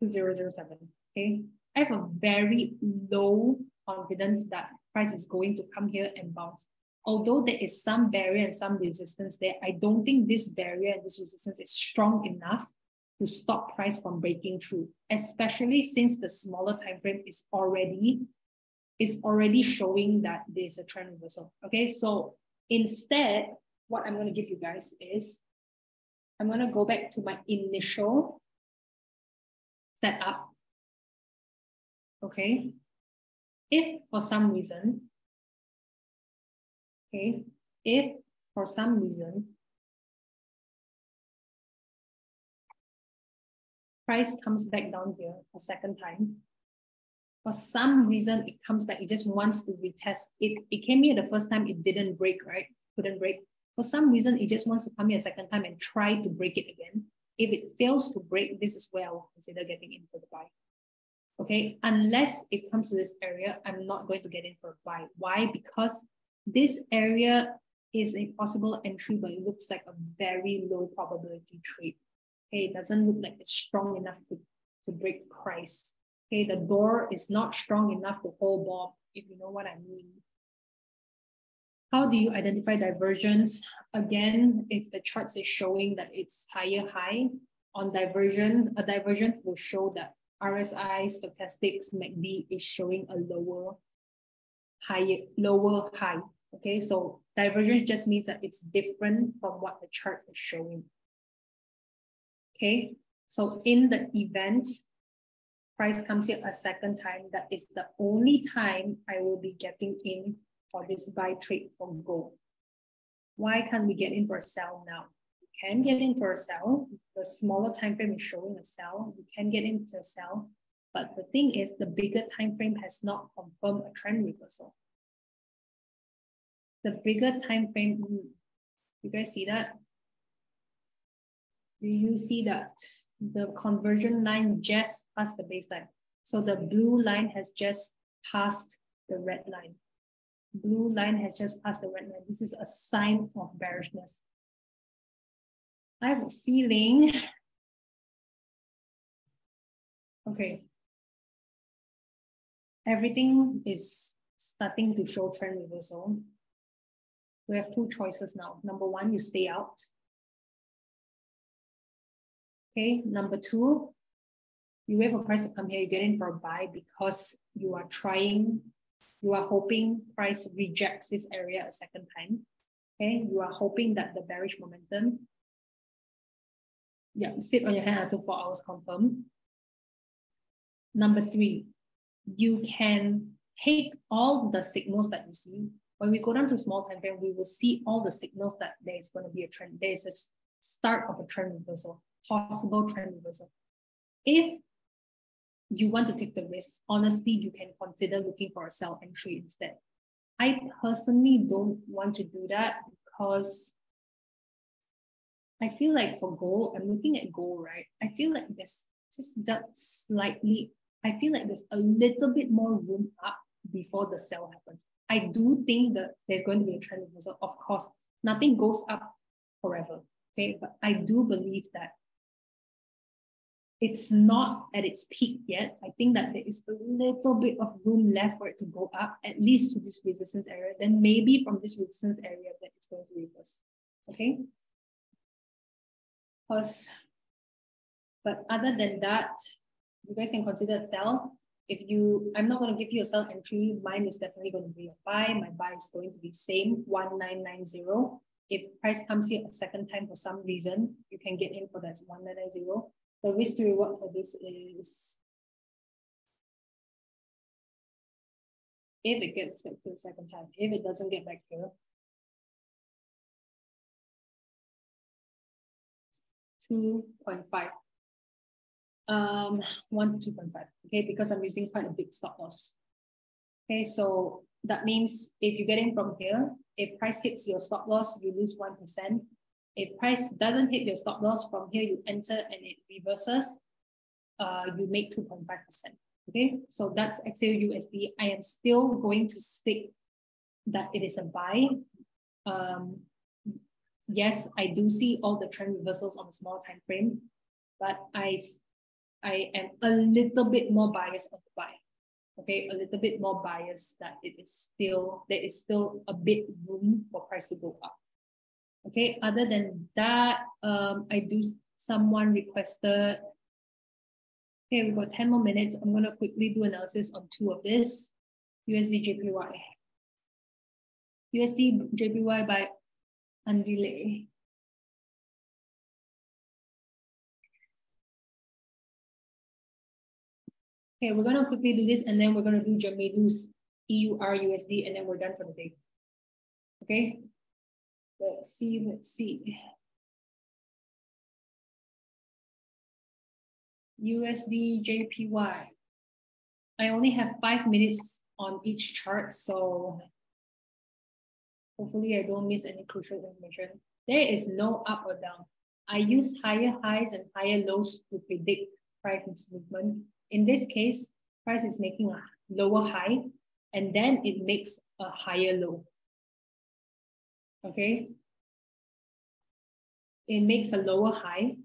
2007. Okay. I have a very low confidence that price is going to come here and bounce. Although there is some barrier and some resistance there, I don't think this barrier and this resistance is strong enough to stop price from breaking through, especially since the smaller time frame is already is already showing that there's a trend reversal. Okay, so instead, what I'm going to give you guys is I'm going to go back to my initial setup. Okay, if for some reason, okay, if for some reason price comes back down here a second time. For some reason, it comes back, it just wants to retest. It, it came here the first time, it didn't break, right? Couldn't break. For some reason, it just wants to come here a second time and try to break it again. If it fails to break, this is where I will consider getting in for the buy. Okay, unless it comes to this area, I'm not going to get in for a buy. Why? Because this area is a possible entry, but it looks like a very low probability trade. Okay, it doesn't look like it's strong enough to, to break price. Okay, the door is not strong enough to hold Bob, if you know what I mean. How do you identify divergence? Again, if the charts is showing that it's higher high, on diversion, a divergence will show that RSI, stochastics, MACD is showing a lower high, lower high. Okay, so divergence just means that it's different from what the chart is showing. Okay, so in the event price comes here a second time, that is the only time I will be getting in for this buy trade for gold. Why can't we get in for a sell now? You can get in for a sell. The smaller time frame is showing a sell. You can get into a sell. But the thing is, the bigger time frame has not confirmed a trend reversal. The bigger time frame, hmm, you guys see that? Do you see that the conversion line just passed the baseline? So the blue line has just passed the red line. Blue line has just passed the red line. This is a sign of bearishness. I have a feeling. Okay. Everything is starting to show trend reversal. We have two choices now. Number one, you stay out. Okay, number two, you wait for price to come here, you get in for a buy because you are trying, you are hoping price rejects this area a second time. Okay, you are hoping that the bearish momentum, yeah, sit on your hand until four hours confirm. Number three, you can take all the signals that you see. When we go down to small time frame, we will see all the signals that there is going to be a trend. There is a start of a trend reversal possible trend reversal. If you want to take the risk, honestly, you can consider looking for a sell entry instead. I personally don't want to do that because I feel like for gold, I'm looking at gold, right? I feel like there's just that slightly, I feel like there's a little bit more room up before the sell happens. I do think that there's going to be a trend reversal. Of course, nothing goes up forever. Okay, but I do believe that it's not at its peak yet. I think that there is a little bit of room left for it to go up, at least to this resistance area. Then maybe from this resistance area that it's going to reverse. Okay. Because, but other than that, you guys can consider sell. If you, I'm not going to give you a sell entry. Mine is definitely going to be a buy. My buy is going to be same 1990. If price comes here a second time for some reason, you can get in for that 1990 the risk to reward for this is if it gets back to the second time, if it doesn't get back here, two point five. Um, one to two point five. Okay, because I'm using quite a big stop loss. Okay, so that means if you get in from here, if price hits your stop loss, you lose 1%. If price doesn't hit your stop loss from here, you enter and it reverses, uh, you make 2.5%. Okay, so that's XAU USD. I am still going to stick that it is a buy. Um, yes, I do see all the trend reversals on a small time frame, but I, I am a little bit more biased on the buy. Okay, a little bit more biased that it is still, there is still a bit room for price to go up. Okay, other than that, um, I do, someone requested Okay, we've got 10 more minutes. I'm going to quickly do analysis on two of this. USD JPY. USD JPY by Andile. Okay, we're going to quickly do this and then we're going to do Jamilu's EUR USD and then we're done for the day. Okay, let's see, let's see. USD JPY. I only have five minutes on each chart, so hopefully I don't miss any crucial information. There is no up or down. I use higher highs and higher lows to predict price movement. In this case, price is making a lower high and then it makes a higher low. Okay. It makes a lower high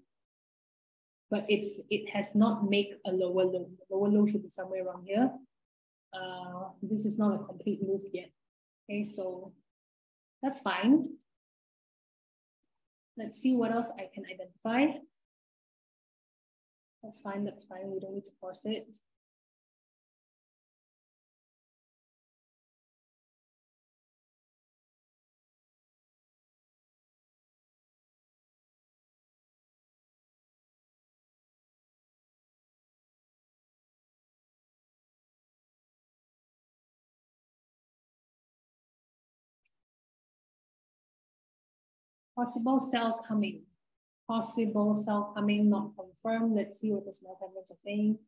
but it's it has not made a lower low. The lower low should be somewhere around here. Uh, this is not a complete move yet. Okay, so that's fine. Let's see what else I can identify. That's fine, that's fine. We don't need to force it. Possible sell coming. Possible sell coming, not confirmed. Let's see what the small timers are saying.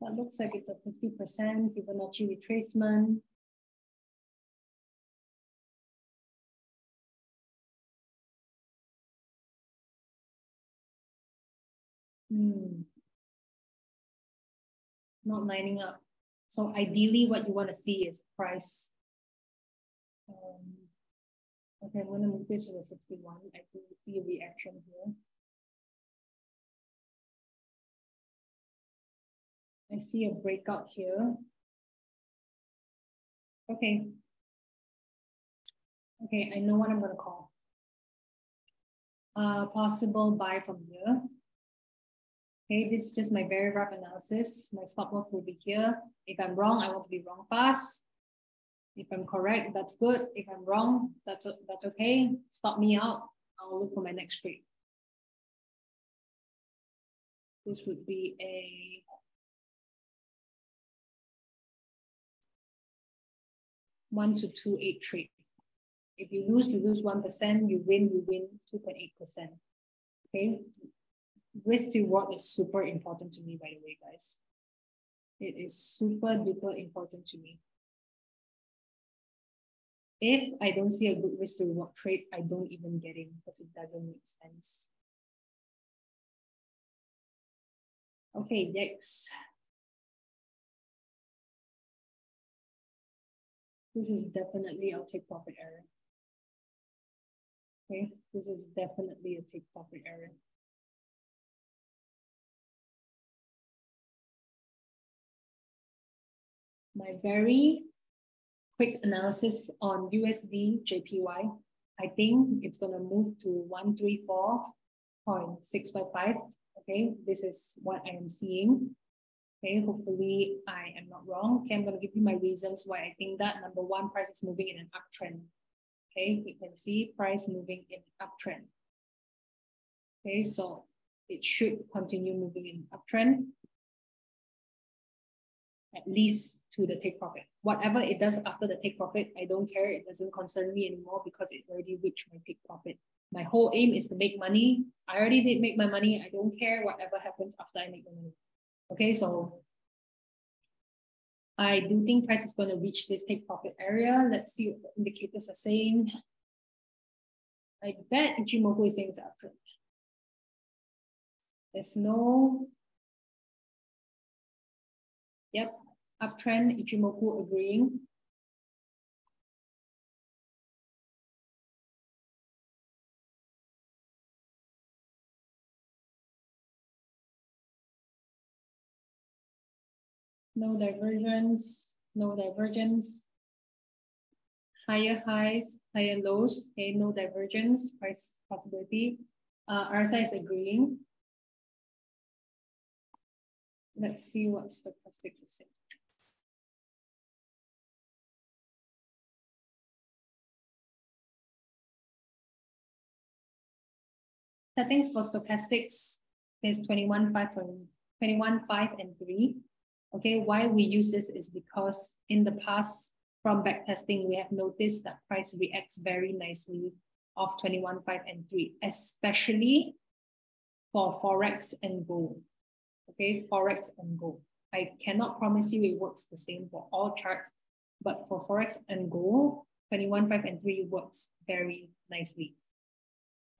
That looks like it's a 50% Fibonacci retracement. Hmm. Not lining up. So ideally what you want to see is price. Um, okay, I'm going to move this to the 61. I can see a reaction here. I see a breakout here. Okay. Okay, I know what I'm going to call. Uh, possible buy from here. Okay, this is just my very rough analysis. My stop loss will be here. If I'm wrong, I want to be wrong fast. If I'm correct, that's good. If I'm wrong, that's, that's okay. Stop me out. I'll look for my next trade. This would be a one to two eight trade. If you lose, you lose 1%. You win, you win 2.8%. Okay, to reward is super important to me, by the way, guys. It is super duper important to me. If I don't see a good risk to reward trade, I don't even get in because it doesn't make sense. Okay, next. This is definitely a take profit error. Okay, this is definitely a take profit error. My very quick analysis on USD JPY, I think it's going to move to 134.655. Okay, this is what I am seeing. Okay, hopefully I am not wrong. Okay, I'm going to give you my reasons why I think that. Number one, price is moving in an uptrend. Okay, you can see price moving in uptrend. Okay, so it should continue moving in uptrend at least to the take profit. Whatever it does after the take profit, I don't care. It doesn't concern me anymore because it already reached my take profit. My whole aim is to make money. I already did make my money. I don't care whatever happens after I make the money. Okay, so I do think price is going to reach this take profit area. Let's see what the indicators are saying. I bet Ichimoku is saying it's uptrend. There's no, yep, uptrend, Ichimoku agreeing. no divergence, no divergence. Higher highs, higher lows, okay, no divergence, price possibility. Uh, RSI is agreeing. Let's see what stochastics is saying. Settings for stochastics is 21, 5, 21, 5, and 3. Okay, why we use this is because in the past, from backtesting, we have noticed that price reacts very nicely of 21, 5, and 3, especially for Forex and gold. Okay, Forex and gold. I cannot promise you it works the same for all charts, but for Forex and gold, 21, 5, and 3 works very nicely.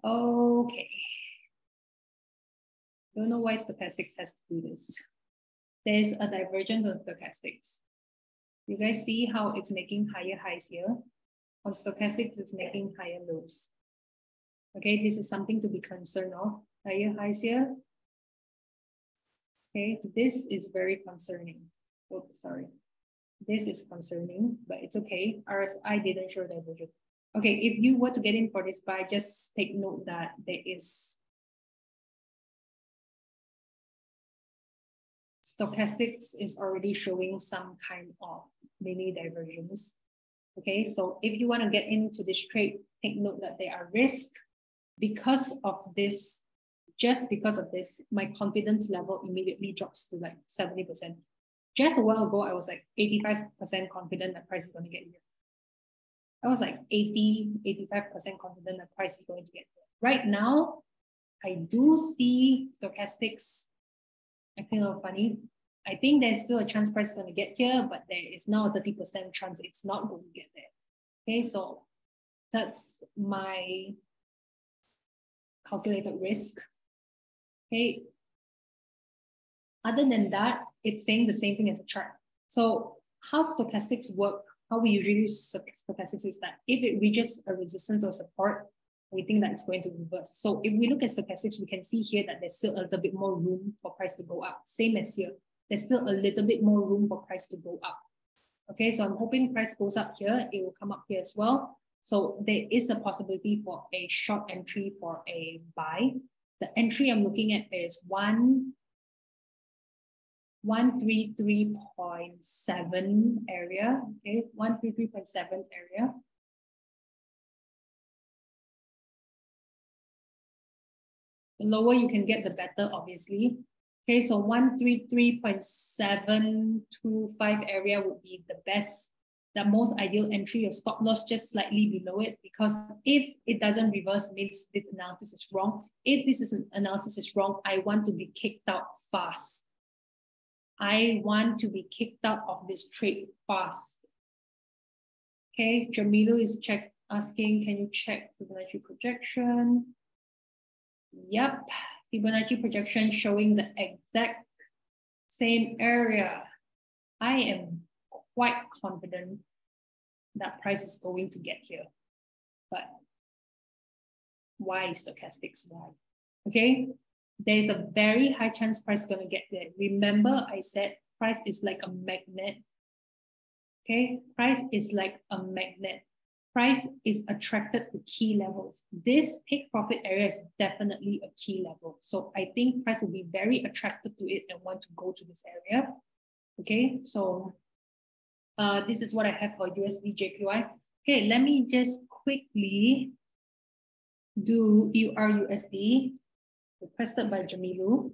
Okay. Don't know why stochastics has to do this there's a divergence of stochastics. You guys see how it's making higher highs here? On stochastics, it's making higher lows. Okay, this is something to be concerned of. Higher highs here. Okay, this is very concerning. Oh, sorry. This is concerning, but it's okay. RSI didn't show divergence. Okay, if you were to get in for this buy, just take note that there is stochastics is already showing some kind of mini divergence. Okay, so if you want to get into this trade, take note that there are risks because of this. Just because of this, my confidence level immediately drops to like 70%. Just a while ago, I was like 85% confident that price is going to get here. I was like 80, 85% confident that price is going to get here. Right now, I do see stochastics acting a little funny. I think there's still a chance price is going to get here, but there is now a 30% chance it's not going to get there. Okay, so that's my calculated risk. Okay. Other than that, it's saying the same thing as a chart. So how stochastics work, how we usually use stochastics is that if it reaches a resistance or support, we think that it's going to reverse. So if we look at stochastics, we can see here that there's still a little bit more room for price to go up. Same as here, there's still a little bit more room for price to go up. Okay, so I'm hoping price goes up here, it will come up here as well. So there is a possibility for a short entry for a buy. The entry I'm looking at is one 133.7 area, okay, 133.7 area. The lower you can get, the better, obviously. Okay, so 133.725 area would be the best, the most ideal entry. Your stop loss just slightly below it because if it doesn't reverse, means this analysis is wrong. If this is an analysis is wrong, I want to be kicked out fast. I want to be kicked out of this trade fast. Okay, Jamilu is check asking, can you check Fibonacci projection? Yep, Fibonacci projection showing the exact same area. I am quite confident that price is going to get here. But why stochastics? Why? Okay, there's a very high chance price is going to get there. Remember, I said price is like a magnet. Okay, price is like a magnet price is attracted to key levels. This take profit area is definitely a key level. So I think price will be very attracted to it and want to go to this area. Okay, so uh, this is what I have for USD JPY. Okay, let me just quickly do EURUSD requested by Jamilu.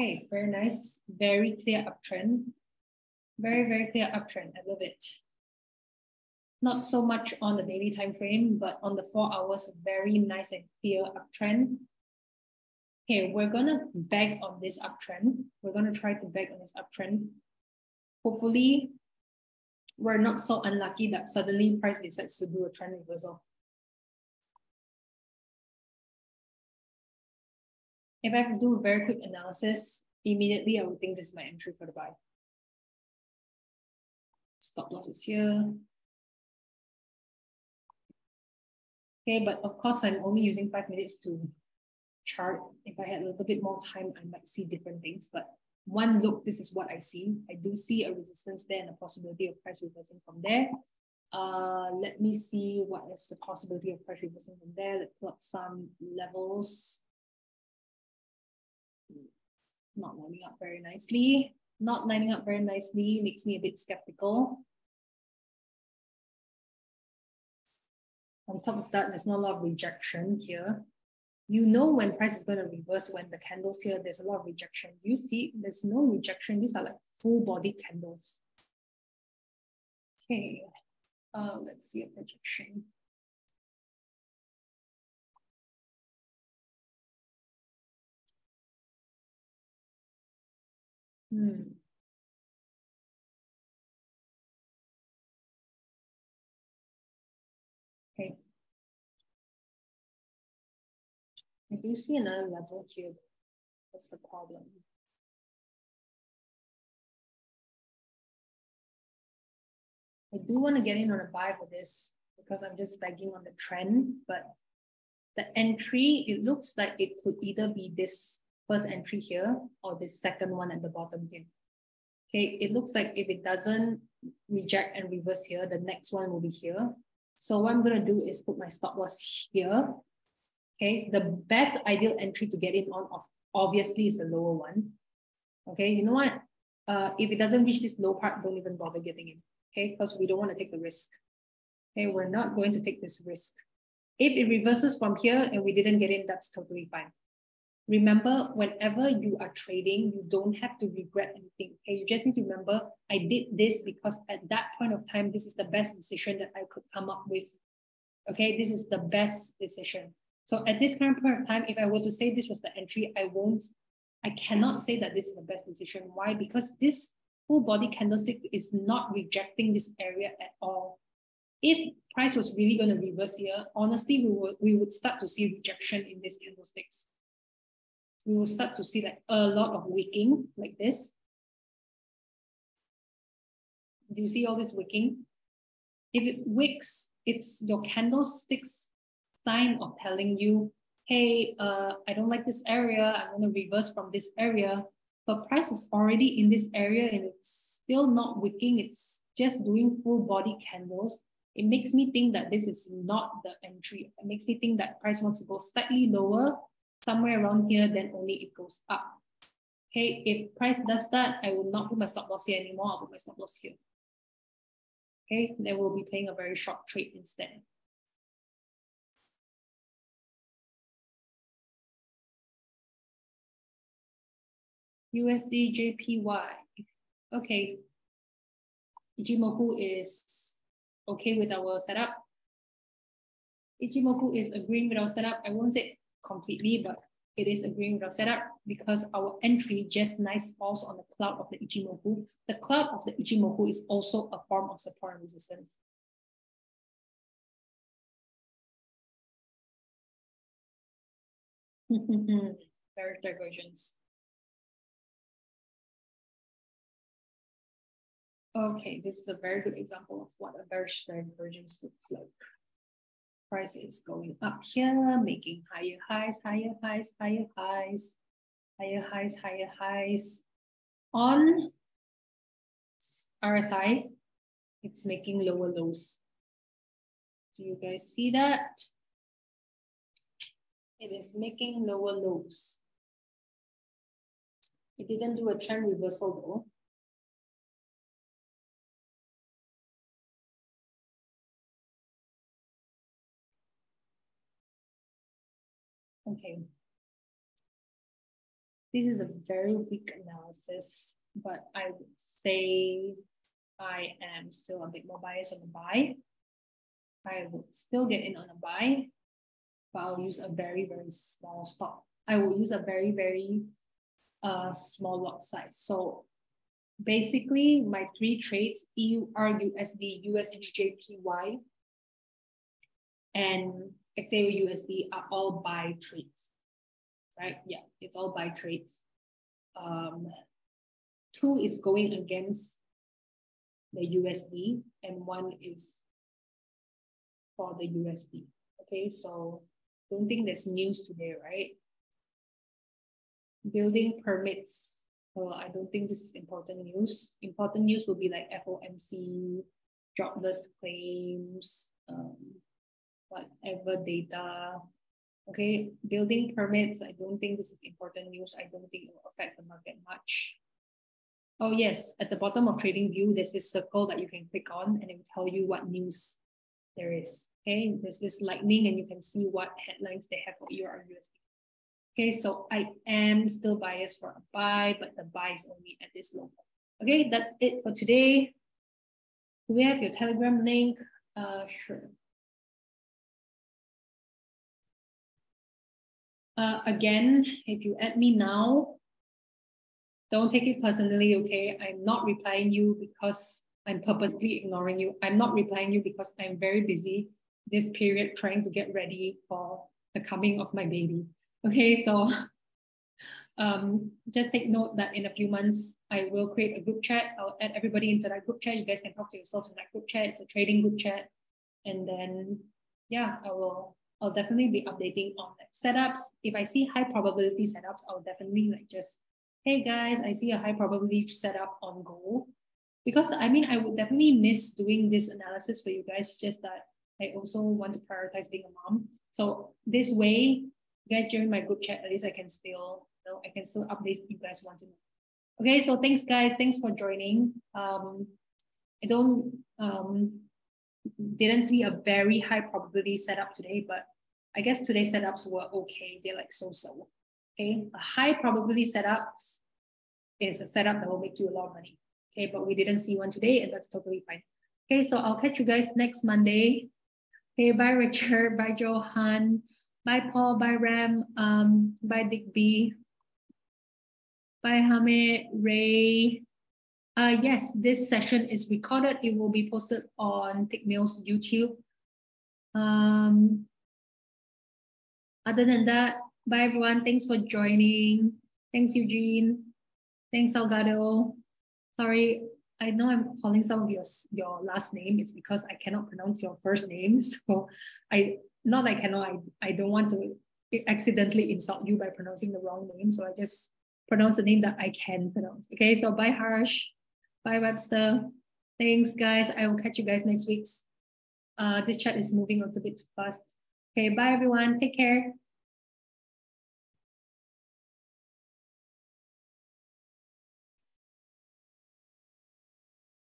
Okay, very nice, very clear uptrend. Very, very clear uptrend. I love it. Not so much on the daily time frame, but on the four hours, very nice and clear uptrend. Okay, we're gonna beg on this uptrend. We're gonna try to beg on this uptrend. Hopefully, we're not so unlucky that suddenly price decides to do a trend reversal. If I have to do a very quick analysis, immediately I would think this is my entry for the buy. Stop loss is here. Okay, but of course I'm only using five minutes to chart. If I had a little bit more time, I might see different things, but one look, this is what I see. I do see a resistance there and a possibility of price reversing from there. Uh, let me see what is the possibility of price reversing from there. Let's plot some levels. Not lining up very nicely. Not lining up very nicely makes me a bit skeptical. On top of that, there's not a lot of rejection here you know when price is going to reverse when the candles here, there's a lot of rejection. You see, there's no rejection. These are like full body candles. Okay, uh, let's see a projection. Hmm. I do see another level here. What's the problem? I do want to get in on a buy for this because I'm just begging on the trend, but the entry, it looks like it could either be this first entry here or this second one at the bottom here. Okay, it looks like if it doesn't reject and reverse here, the next one will be here. So what I'm going to do is put my stop loss here Okay, the best ideal entry to get in on of obviously is the lower one. Okay, you know what? Uh, if it doesn't reach this low part, don't even bother getting in. Okay, because we don't want to take the risk. Okay, we're not going to take this risk. If it reverses from here and we didn't get in, that's totally fine. Remember, whenever you are trading, you don't have to regret anything. Okay, you just need to remember, I did this because at that point of time, this is the best decision that I could come up with. Okay, this is the best decision. So at this current point of time, if I were to say this was the entry, I won't, I cannot say that this is the best decision. Why? Because this full body candlestick is not rejecting this area at all. If price was really going to reverse here, honestly, we would, we would start to see rejection in these candlesticks. We will start to see like a lot of wicking like this. Do you see all this wicking? If it wicks, it's your candlesticks sign of telling you, hey, uh, I don't like this area, I'm to reverse from this area. But price is already in this area and it's still not wicking, it's just doing full body candles. It makes me think that this is not the entry. It makes me think that price wants to go slightly lower, somewhere around here, then only it goes up. Okay, if price does that, I will not put my stop loss here anymore. I'll put my stop loss here. Okay, then we'll be playing a very short trade instead. USD JPY. Okay. Ichimoku is okay with our setup. Ichimoku is agreeing with our setup. I won't say completely, but it is agreeing with our setup because our entry just nice falls on the cloud of the Ichimoku. The cloud of the Ichimoku is also a form of support and resistance. Very divergence. Okay, this is a very good example of what a bearish divergence looks like. Price is going up here, making higher highs, higher highs, higher highs, higher highs, higher highs. On RSI, it's making lower lows. Do you guys see that? It is making lower lows. It didn't do a trend reversal though. Okay. This is a very weak analysis, but I would say I am still a bit more biased on the buy. I would still get in on a buy, but I'll use a very, very small stop. I will use a very, very uh, small lot size. So basically my three trades, EU, RUSD, USD, and XAU USD are all buy trades, right? Yeah, it's all buy trades. Um, two is going against the USD and one is for the USD. Okay, so don't think there's news today, right? Building permits. Well, I don't think this is important news. Important news will be like FOMC, jobless claims, um, whatever data. Okay, building permits. I don't think this is important news. I don't think it will affect the market much. Oh yes, at the bottom of TradingView, there's this circle that you can click on and it will tell you what news there is. Okay, there's this lightning and you can see what headlines they have for EUR USD. Okay, so I am still biased for a buy, but the buy is only at this level. Okay, that's it for today. Do we have your Telegram link? Uh, sure. Uh, again, if you add me now, don't take it personally, okay? I'm not replying you because I'm purposely ignoring you. I'm not replying you because I'm very busy this period trying to get ready for the coming of my baby. Okay, so um, just take note that in a few months, I will create a group chat. I'll add everybody into that group chat. You guys can talk to yourselves in that group chat. It's a trading group chat. And then, yeah, I will, I'll definitely be updating on like setups. If I see high probability setups, I'll definitely like just, hey guys, I see a high probability setup on go because I mean, I would definitely miss doing this analysis for you guys, just that I also want to prioritize being a mom. So this way, you guys join my group chat, at least I can still, you know, I can still update you guys once in a while. Okay, so thanks guys, thanks for joining. Um, I don't, um, didn't see a very high probability setup today, but I guess today's setups were okay. They're like so-so. Okay, a high probability setups is a setup that will make you a lot of money. Okay, but we didn't see one today and that's totally fine. Okay, so I'll catch you guys next Monday. Okay, bye Richard, bye Johan, bye Paul, bye Ram, um, bye Digby, bye Hamid, Ray. Uh, yes, this session is recorded. It will be posted on Tickmill's YouTube. Um, other than that, bye everyone. Thanks for joining. Thanks, Eugene. Thanks, Salgado sorry, I know I'm calling some of your, your last name. It's because I cannot pronounce your first name. So I, not I cannot, I, I don't want to accidentally insult you by pronouncing the wrong name. So I just pronounce the name that I can pronounce. Okay, so bye Harsh, bye Webster. Thanks guys. I will catch you guys next week. Uh, this chat is moving a little bit too fast. Okay, bye everyone. Take care.